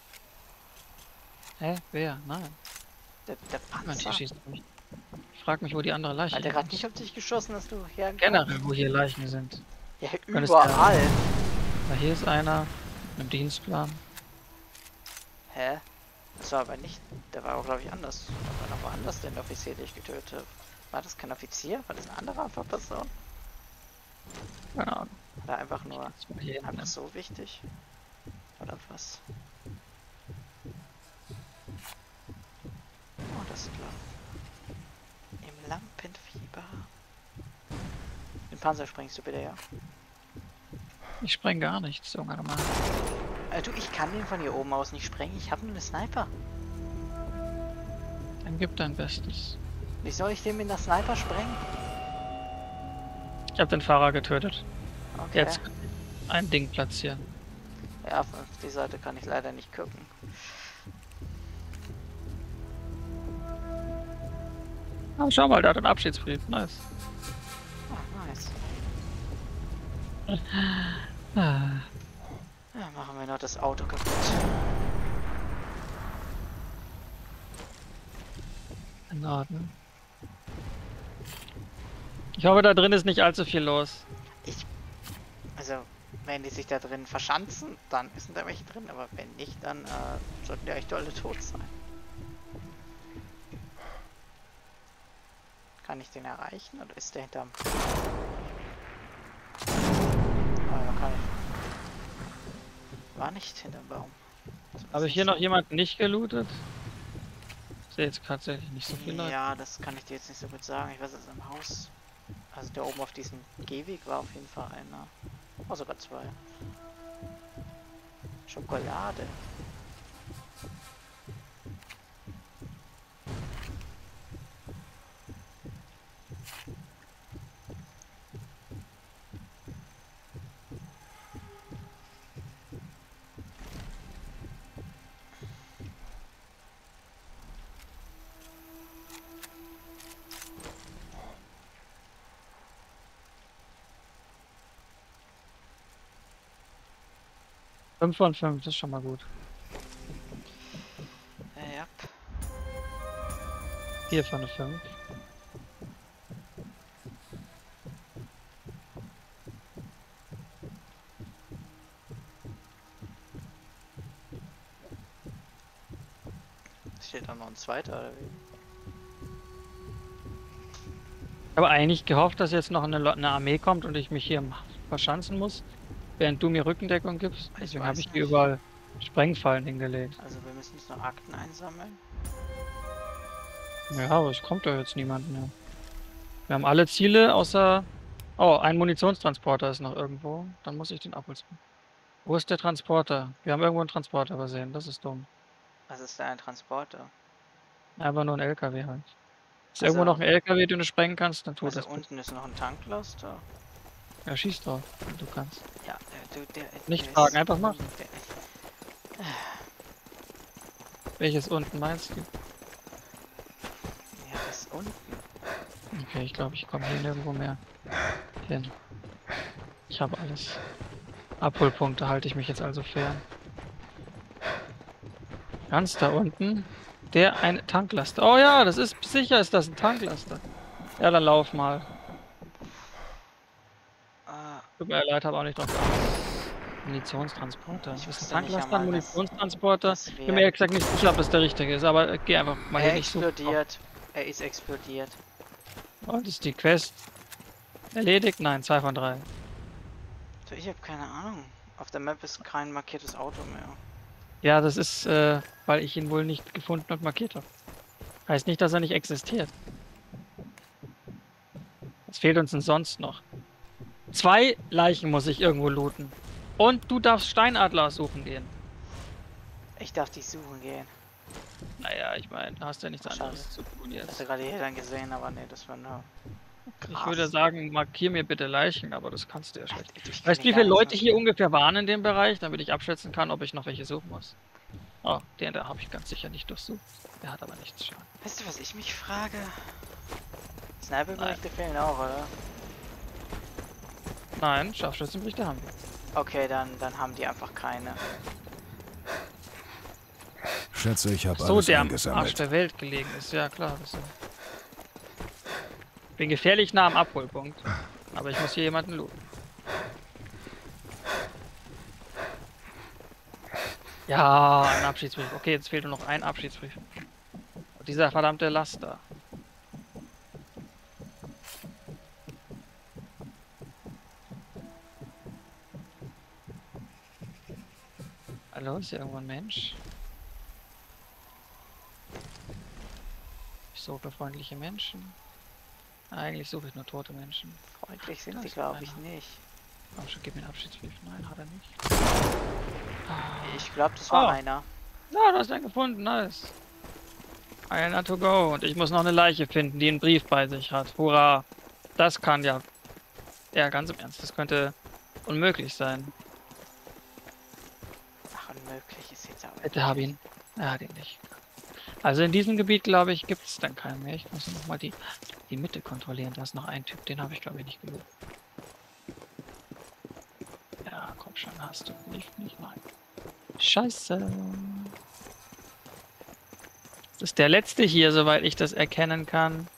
Hä? Wer? Nein. Der, der Mann, Panzer. hier mich. Ich frag mich, wo die andere Leiche Hat er gerade ist. nicht auf dich geschossen, dass du hergekommen Generell, wo hier Leichen sind. Ja, überall. Da hier ist einer. Einem Dienstplan. Hä? Das war aber nicht. Der war auch, glaube ich, anders. Da war noch woanders den Offizier, den ich getötet habe. War das kein Offizier? War das eine andere Person? Keine Ahnung. Oder einfach nur Das war hinten. so wichtig? Oder was? Oh, das ist klar. Im Lampenfieber. Den Panzer springst du bitte, ja. Ich spreng gar nichts, junger Mann. Äh, du, ich kann den von hier oben aus nicht sprengen. Ich habe nur eine Sniper. Dann gib dein Bestes. Wie soll ich den mit einer Sniper sprengen? Ich habe den Fahrer getötet. Okay. Jetzt ein Ding platzieren. Ja, auf die Seite kann ich leider nicht gucken. Ah, schau mal, der hat einen Abschiedsbrief. Nice. Oh, nice. Ah, Ja, machen wir noch das Auto kaputt. in Ordnung. Ich hoffe, da drin ist nicht allzu viel los. Also, wenn die sich da drin verschanzen, dann sind da welche drin, aber wenn nicht, dann äh, sollten die eigentlich alle tot sein. Kann ich den erreichen oder ist der hinterm... Ah, ja, kann ich. War nicht hinterm Baum. Habe ich hier noch jemanden nicht gelootet? Ich sehe jetzt tatsächlich nicht so viele Leute. Ja, das kann ich dir jetzt nicht so gut sagen. Ich weiß, es im Haus. Also da oben auf diesem Gehweg war auf jeden Fall einer. Oh, sogar zwei. Schokolade. 5 von 5, das ist schon mal gut. Ja. 4 von 5. Steht da noch ein zweiter oder wie? Ich habe eigentlich gehofft, dass jetzt noch eine, eine Armee kommt und ich mich hier verschanzen muss, während du mir Rückendeckung gibst. Deswegen habe ich hier nicht. überall Sprengfallen hingelegt. Also wir müssen jetzt noch Akten einsammeln. Ja, aber es kommt da jetzt niemand mehr. Wir haben alle Ziele außer... Oh, ein Munitionstransporter ist noch irgendwo. Dann muss ich den abholzen. Wo ist der Transporter? Wir haben irgendwo einen Transporter übersehen. Das ist dumm. Was ist da ein Transporter? Einfach nur ein LKW halt. Ist Also- irgendwo noch ein LKW, den du sprengen kannst, dann tu Also das. unten ist noch ein Tanklaster. Ja, schieß drauf, wenn du kannst. Ja, äh, du, der, Nicht der fragen, einfach machen. Der, Welches unten meinst du? ja, das unten. Okay, ich glaube, ich komme hier nirgendwo mehr hin. Ich habe alles. Abholpunkte halte ich mich jetzt also fern. Ganz da unten. Der ein Tanklaster. Oh ja, das ist sicher ist das ein Tanklaster. Ja, dann lauf mal. Mir leid, habe auch nicht drauf geachtet. Munitionstransporter. Ich ist ein nicht Tanklaster ein Munitionstransporter? Ich bin mir ehrlich gesagt nicht sicher, ob das der richtige ist, aber geh einfach mal hier er nicht so. explodiert. Er ist explodiert. Und ist die Quest erledigt? Nein, zwei von drei. Du, ich habe keine Ahnung. Auf der Map ist kein markiertes Auto mehr. Ja, das ist, äh, weil ich ihn wohl nicht gefunden und markiert habe. Heißt nicht, dass er nicht existiert. Was fehlt uns denn sonst noch? Zwei Leichen muss ich irgendwo looten. Und du darfst Steinadler suchen gehen. Ich darf dich suchen gehen. Naja, ich meine, du hast ja nichts Schade. anderes zu tun Ich jetzt. hatte gerade hier dann gesehen, aber nee, das war nur. Ich würde sagen, markier mir bitte Leichen, aber das kannst du ja schlecht. Ich Weißt du, wie viele Leute hier ungefähr waren in dem Bereich, damit ich abschätzen kann, ob ich noch welche suchen muss? Oh, den da habe ich ganz sicher nicht durchsucht. Der hat aber nichts Schaden. Weißt du, was ich mich frage? Sniper-Berichte fehlen auch, oder? Nein, Scharfschützenberichte haben wir. Okay, dann, dann haben die einfach keine. Schätze, ich habe So, alles der am Arsch eingesammelt. der Welt gelegen ist, ja klar. Das ist bin gefährlich nah am Abholpunkt. Aber ich muss hier jemanden looten. Ja, ein Abschiedsbrief. Okay, jetzt fehlt nur noch ein Abschiedsbrief. Und dieser verdammte Laster. Hallo, ist hier irgendwo ein Mensch? Ich suche freundliche Menschen. Eigentlich suche ich nur tote Menschen. Freundlich sind Da die, glaube ich, nicht. Komm schon, gib mir einen Abschiedsbrief. Nein, hat er nicht. Ah. Ich glaube, das war Oh. einer. Ja, du hast einen gefunden, nice. Einer to go. Und ich muss noch eine Leiche finden, die einen Brief bei sich hat. Hurra. Das kann ja. Ja, ganz im Ernst. Das könnte unmöglich sein. Ach, unmöglich ist jetzt aber. Bitte hab ihn. Er hat ihn nicht. Also in diesem Gebiet, glaube ich, gibt es dann keinen mehr. Ich muss noch mal die, die Mitte kontrollieren. Da ist noch ein Typ, den habe ich, glaube ich, nicht genug. Ja, komm schon, hast du nicht, nicht nein. Scheiße. Das ist der letzte hier, soweit ich das erkennen kann.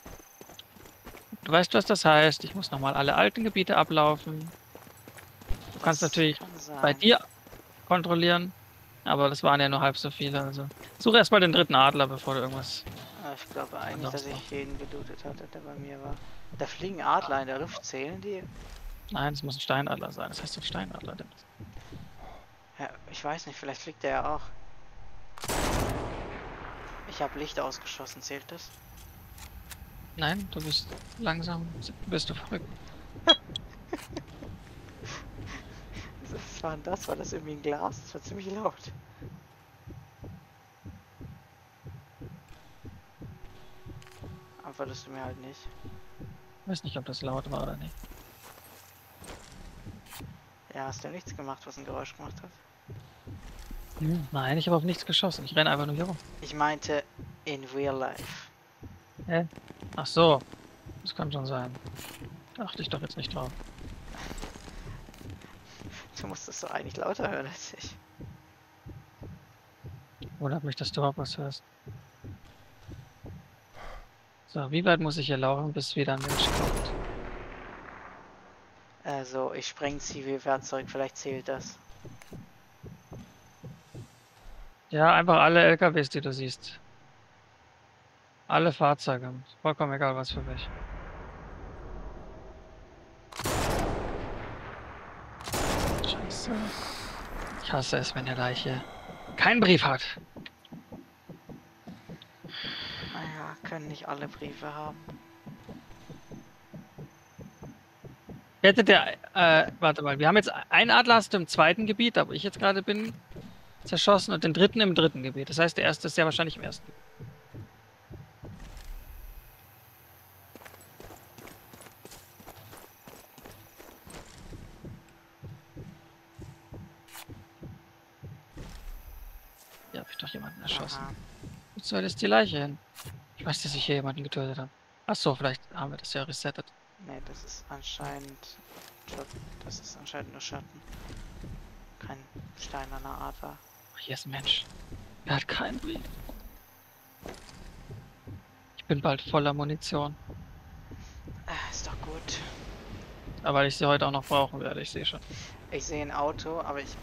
Du weißt, was das heißt. Ich muss nochmal alle alten Gebiete ablaufen. Du kannst Das natürlich bei dir kontrollieren. Aber das waren ja nur halb so viele. Also suche erstmal den dritten Adler, bevor du irgendwas. Ah, Ich glaube eigentlich, dass ich jeden gelootet hatte, der bei mir war. Da fliegen Adler in der Luft, zählen die? Nein, es muss ein Steinadler sein. Das heißt ein Steinadler. denn- Ja, ich weiß nicht, vielleicht fliegt der ja auch. Ich habe Licht ausgeschossen, zählt das? Nein, du bist langsam. Bist du verrückt. Was war denn das? War das irgendwie ein Glas? Das war ziemlich laut. Antwortest du mir halt nicht. Weiß nicht, ob das laut war oder nicht. Ja, hast du ja nichts gemacht, was ein Geräusch gemacht hat? Hm, Nein, ich habe auf nichts geschossen. Ich renne einfach nur hier rum. Ich meinte in real life. Ach so. Das kann schon sein. Da achte ich doch jetzt nicht drauf. Du musst eigentlich lauter hören als ich. Wundert mich, dass du überhaupt was hörst. So, wie weit muss ich hier laufen, bis wieder ein Mensch kommt? Also, ich spreng Zivilfahrzeug, vielleicht zählt das. Ja, einfach alle LKWs, die du siehst. Alle Fahrzeuge. Vollkommen egal, was für welche. Scheiße. Ich hasse es, wenn der Leiche keinen Brief hat. Naja, können nicht alle Briefe haben. Hätte der, äh, warte mal, wir haben jetzt einen Adler hast du im zweiten Gebiet, da wo ich jetzt gerade bin, zerschossen und den dritten im dritten Gebiet. Das heißt, der erste ist ja wahrscheinlich im ersten. Hier habe ich doch jemanden erschossen. Aha. Wo soll jetzt die Leiche hin? Ich weiß, dass ich hier jemanden getötet habe. Achso, vielleicht haben wir das ja resettet. Nee, das ist anscheinend. Schatten. Das ist anscheinend nur Schatten. Kein steinerner Adler. Ach, hier ist ein Mensch. Er hat keinen Brief. Ich bin bald voller Munition. Äh, ist doch gut. Aber weil ich sie heute auch noch brauchen werde, ich sehe schon. Ich sehe ein Auto, aber ich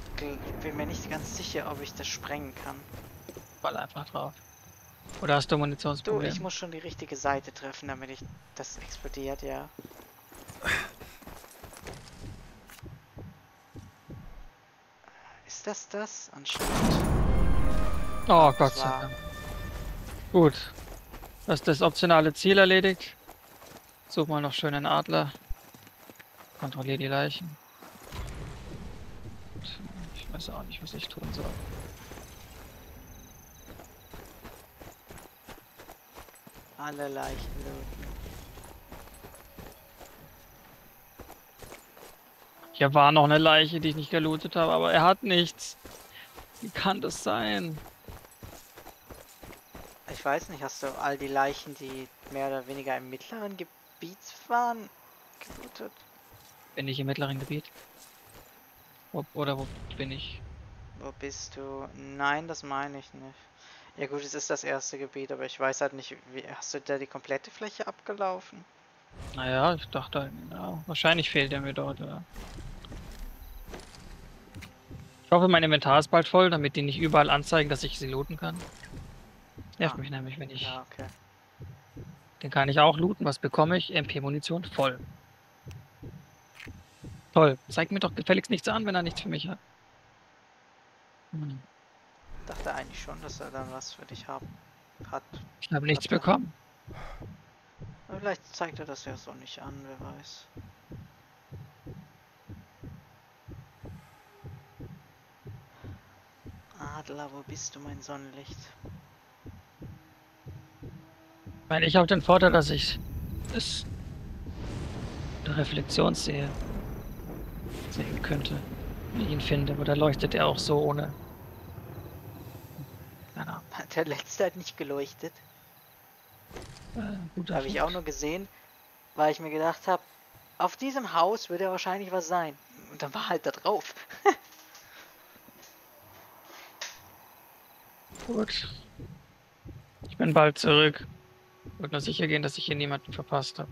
bin mir nicht ganz sicher, ob ich das sprengen kann. Ball einfach drauf. Oder hast du Du, Munitionsprobleme? ich muss schon die richtige Seite treffen, damit ich das explodiert, ja. Ist das das? Anscheinend. oh das Gott sei Dank. Gut. Du hast das optionale Ziel erledigt. Such mal noch schön einen Adler. Kontrollier die Leichen. Ich weiß auch nicht, was ich tun soll. Alle Leichen looten. Hier war noch eine Leiche, die ich nicht gelootet habe, aber er hat nichts. Wie kann das sein? Ich weiß nicht, hast du all die Leichen, die mehr oder weniger im mittleren Gebiet waren, gelootet? Bin ich im mittleren Gebiet? Oder wo bin ich? Wo bist du? Nein, das meine ich nicht. Ja gut, es ist das erste Gebiet, aber ich weiß halt nicht, wie, hast du da die komplette Fläche abgelaufen? Naja, ich dachte, ja, wahrscheinlich fehlt er mir dort, ja. Ich hoffe, mein Inventar ist bald voll, damit die nicht überall anzeigen, dass ich sie looten kann. Nervt Ah. mich nämlich, wenn ich... Ja, okay. Den kann ich auch looten. Was bekomme ich? MP-Munition voll. Toll. Zeig mir doch gefälligst nichts an, wenn er nichts für mich hat. Hm. Dachte eigentlich schon, dass er dann was für dich haben hat. Ich habe nichts Warte. bekommen. Aber vielleicht zeigt er das ja so nicht an, wer weiß. Adler, wo bist du, mein Sonnenlicht? Ich meine, ich habe den Vorteil, dass ich es der Reflexion sehe. Sehen könnte. Wenn ich ihn finde. Oder leuchtet er auch so ohne. Hat der letzte hat nicht geleuchtet. Äh, guter Habe ich auch nur gesehen, weil ich mir gedacht habe, auf diesem Haus wird ja wahrscheinlich was sein. Und dann war halt da drauf. Gut. Ich bin bald zurück. Wollte nur sicher gehen, dass ich hier niemanden verpasst habe.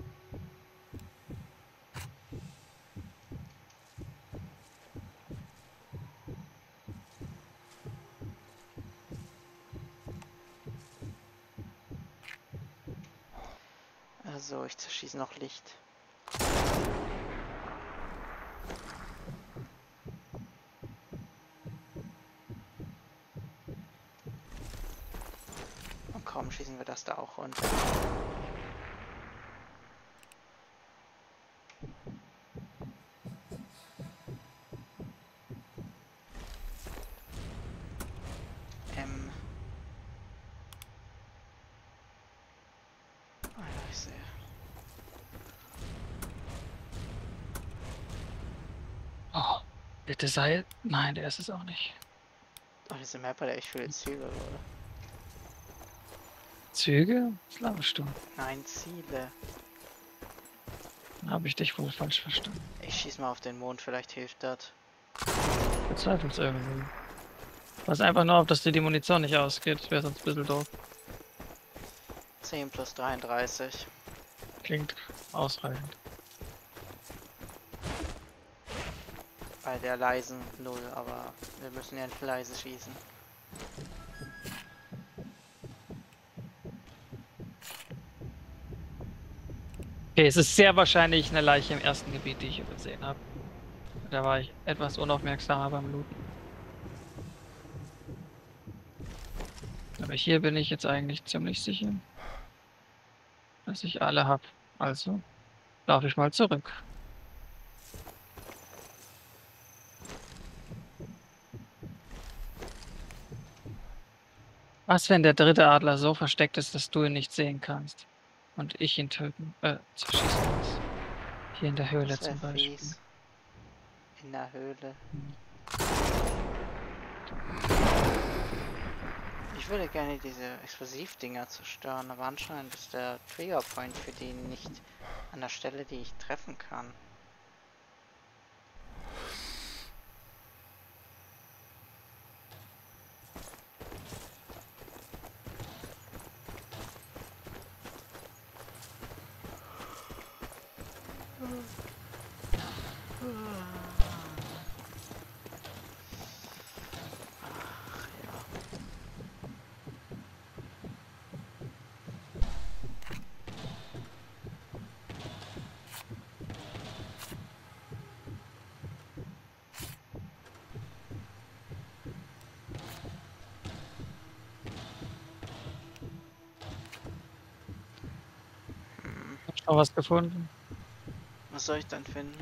Also, ich zerschieße noch Licht. Und komm, schießen wir das da auch runter. Ähm. Ah ja, ich sehe. Oh, bitte sei. Nein, der ist es auch nicht. Oh, diese Map hat echt viele Ziele, oder? Züge? Was laberst du? Nein, Ziele. Habe ich dich wohl falsch verstanden. Ich schieß mal auf den Mond, vielleicht hilft das. Bezweifel's irgendwie. Pass einfach nur auf, dass dir die Munition nicht ausgeht. Wäre sonst ein bisschen doof. 10 plus 33. Klingt ausreichend. Bei der leisen Null, aber wir müssen ja nicht leise schießen. Okay, es ist sehr wahrscheinlich eine Leiche im ersten Gebiet, die ich übersehen habe. Da war ich etwas unaufmerksamer beim Looten. Aber hier bin ich jetzt eigentlich ziemlich sicher, dass ich alle habe. Also laufe ich mal zurück. Was, wenn der dritte Adler so versteckt ist, dass du ihn nicht sehen kannst? Und ich ihn töten, äh, zerschießen muss. Hier in der Höhle Das zum Beispiel. fies. In der Höhle. Ich würde gerne diese Explosivdinger zerstören, aber anscheinend ist der Triggerpoint für die nicht an der Stelle, die ich treffen kann. Noch was gefunden? Was soll ich dann finden?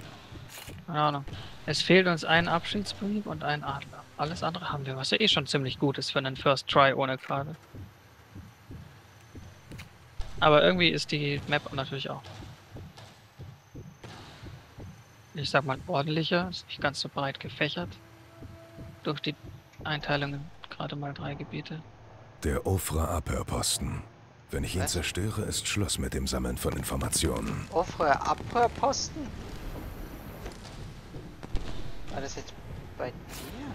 Keine Ahnung. Es fehlt uns ein Abschiedsbrief und ein Adler. Alles andere haben wir, was ja eh schon ziemlich gut ist für einen First Try ohne Karte. Aber irgendwie ist die Map natürlich auch. Ich sag mal ordentlicher, ist nicht ganz so breit gefächert. Durch die Einteilung in gerade mal drei Gebiete. Der Ofra-Abhörposten. Wenn ich ihn zerstöre, ist Schluss mit dem Sammeln von Informationen. Offre Abhörposten? War das jetzt bei dir?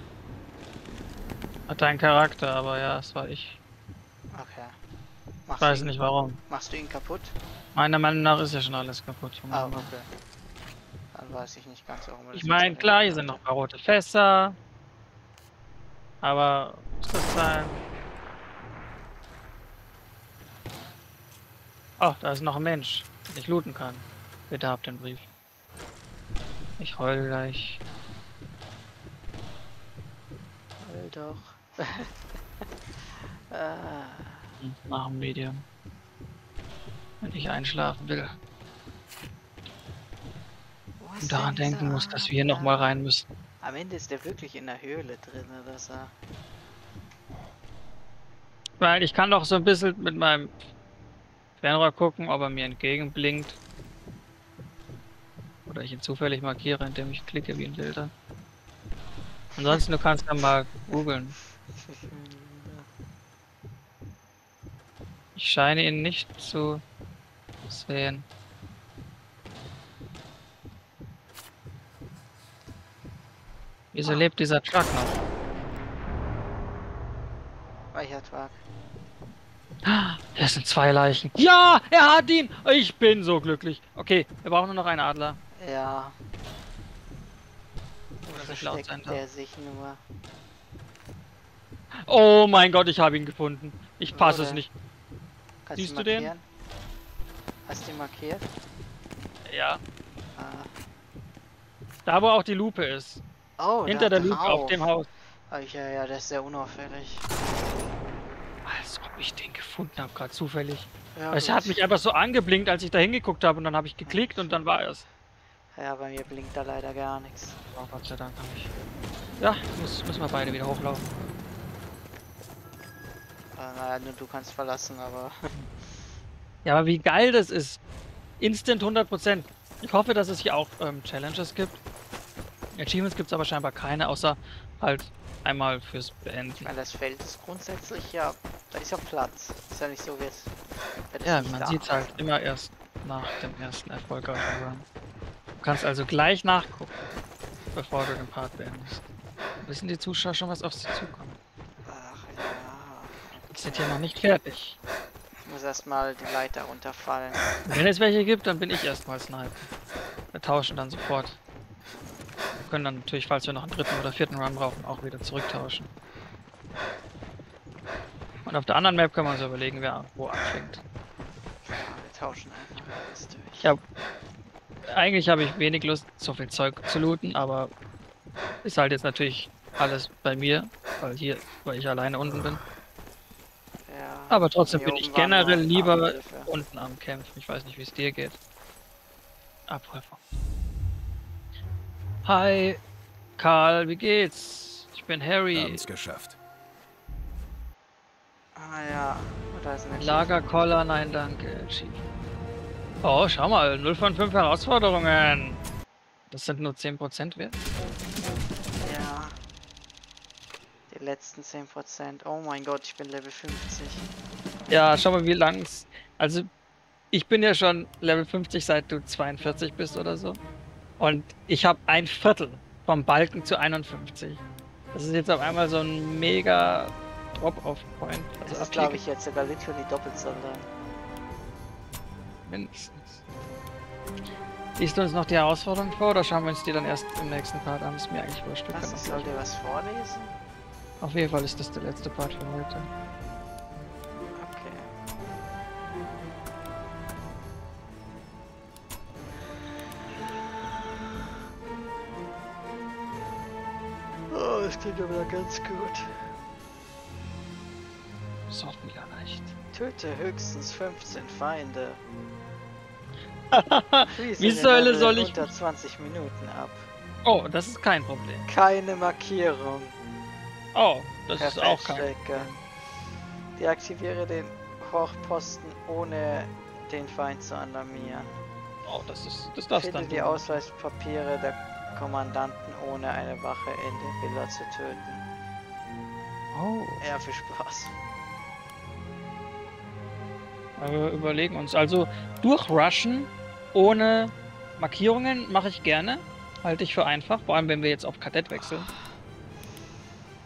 Hat deinen Charakter, aber ja, es war ich. Okay. Ich Machst weiß du ihn, nicht warum. Machst du ihn kaputt? Meiner Meinung nach ist ja schon alles kaputt. Ah, okay. Dann weiß ich nicht ganz, warum Ich meine, klar, hier sind noch ein paar rote Fässer. Aber muss das sein? Oh, da ist noch ein Mensch, den ich looten kann. Bitte habt den Brief. Ich heul gleich. Heul doch. ah, Hm, Nach dem Medium. Wenn ich einschlafen will und daran denken muss, dass wir hier nochmal Adler? rein müssen. Am Ende ist der wirklich in der Höhle drin, dass er. Weil ich kann doch so ein bisschen mit meinem Fernrohr gucken, ob er mir entgegenblinkt. Oder ich ihn zufällig markiere, indem ich klicke wie ein Wilder. Ansonsten, du kannst ja mal googeln. Ich scheine ihn nicht zu sehen. Wieso lebt dieser Truck noch? Weicher Truck. Es sind zwei Leichen. Ja, er hat ihn! Ich bin so glücklich. Okay, wir brauchen nur noch einen Adler. Ja, Oh, dass ich laut sein der sich nur. Oh mein Gott, ich habe ihn gefunden. Ich passe es nicht. Kannst Siehst du den? Hast du ihn markiert? Ja. Ah. Da, wo auch die Lupe ist. Oh, Hinter der Lupe auf dem Haus. Oh, ja, ja, der ist sehr unauffällig. Ich den gefunden habe, gerade zufällig. Ja, Es hat mich einfach so angeblinkt, als ich da hingeguckt habe und dann habe ich geklickt und dann war es. Ja, bei mir blinkt da leider gar nichts. Oh Gott sei Dank habe ich. Ja, muss, müssen wir beide wieder hochlaufen. Äh, naja, nur du kannst verlassen, aber. Ja, aber wie geil das ist. Instant 100%. Ich hoffe, dass es hier auch ähm, Challenges gibt. Achievements gibt es aber scheinbar keine, außer halt einmal fürs Beenden. Weil das Feld ist grundsätzlich ja. Da ist ja Platz. Ist ja nicht so, wie es. Ja, man sieht halt immer erst nach dem ersten erfolgreichen Run. Du kannst also gleich nachgucken, bevor du den Part beendest. Wissen die Zuschauer schon, was auf sie zukommt? sind hier noch nicht fertig. Ich muss erstmal die Leiter runterfallen. Wenn es welche gibt, dann bin ich erstmal Sniper. Wir tauschen dann sofort. Wir können dann natürlich, falls wir noch einen dritten oder vierten Run brauchen, auch wieder zurücktauschen. Und auf der anderen Map können wir uns überlegen, wer wo anfängt. Ja, wir tauschen einfach alles durch. Ja, eigentlich habe ich wenig Lust, so viel Zeug zu looten, aber ist halt jetzt natürlich alles bei mir, weil hier, weil ich alleine unten bin. Ja. Aber trotzdem bin ich generell lieber unten am Kämpfen. Ich weiß nicht, wie es dir geht. Abräufer. Hi, Karl, wie geht's? Ich bin Harry. Haben's geschafft. Ah ja, Oh, da ist ein Lagerkoller, nein, danke, Chief. Oh, schau mal, 0 von 5 Herausforderungen. Das sind nur 10% wert. Ja. Die letzten 10%. Oh mein Gott, ich bin Level 50. Ja, schau mal, wie lang's. Also, ich bin ja schon Level 50, seit du 42 bist oder so. Und ich habe ein Viertel vom Balken zu 51. Das ist jetzt auf einmal so ein mega Drop-off-Point. Das Also ist, glaube ich, jetzt sogar literally doppelt so lang. mindestens. Liest du uns noch die Herausforderung vor oder schauen wir uns die dann erst im nächsten Part an? Ist mir eigentlich wurscht. Was, soll dir was vorlesen? Auf jeden Fall ist das der letzte Part für heute. Das klingt aber ganz gut. Das hat wieder leicht. Töte höchstens 15 Feinde. Wie Level soll ich- unter 20 Minuten ab. Oh, das ist kein Problem. Keine Markierung. Oh, das per ist auch kein Feldstrecke. Deaktiviere den Hochposten ohne den Feind zu alarmieren. Oh, das ist das darfst Finde dann die. Ausweispapiere der Kommandanten ohne eine Wache in den Villa zu töten. Oh, Ja, viel Spaß. aber wir überlegen uns. Also durchrushen ohne Markierungen mache ich gerne. Halte ich für einfach, vor allem wenn wir jetzt auf Kadett wechseln.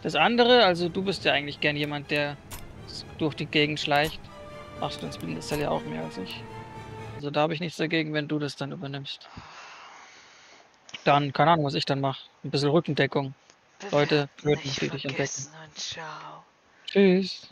Das andere, also du bist ja eigentlich gern jemand, der durch die Gegend schleicht. Machst du in Splinter Cell ja auch mehr als ich. Also da habe ich nichts dagegen, wenn du das dann übernimmst. Dann, keine Ahnung, was ich dann mache. Ein bisschen Rückendeckung. Leute nicht die dich entdecken. vergessen und ciao. Tschüss.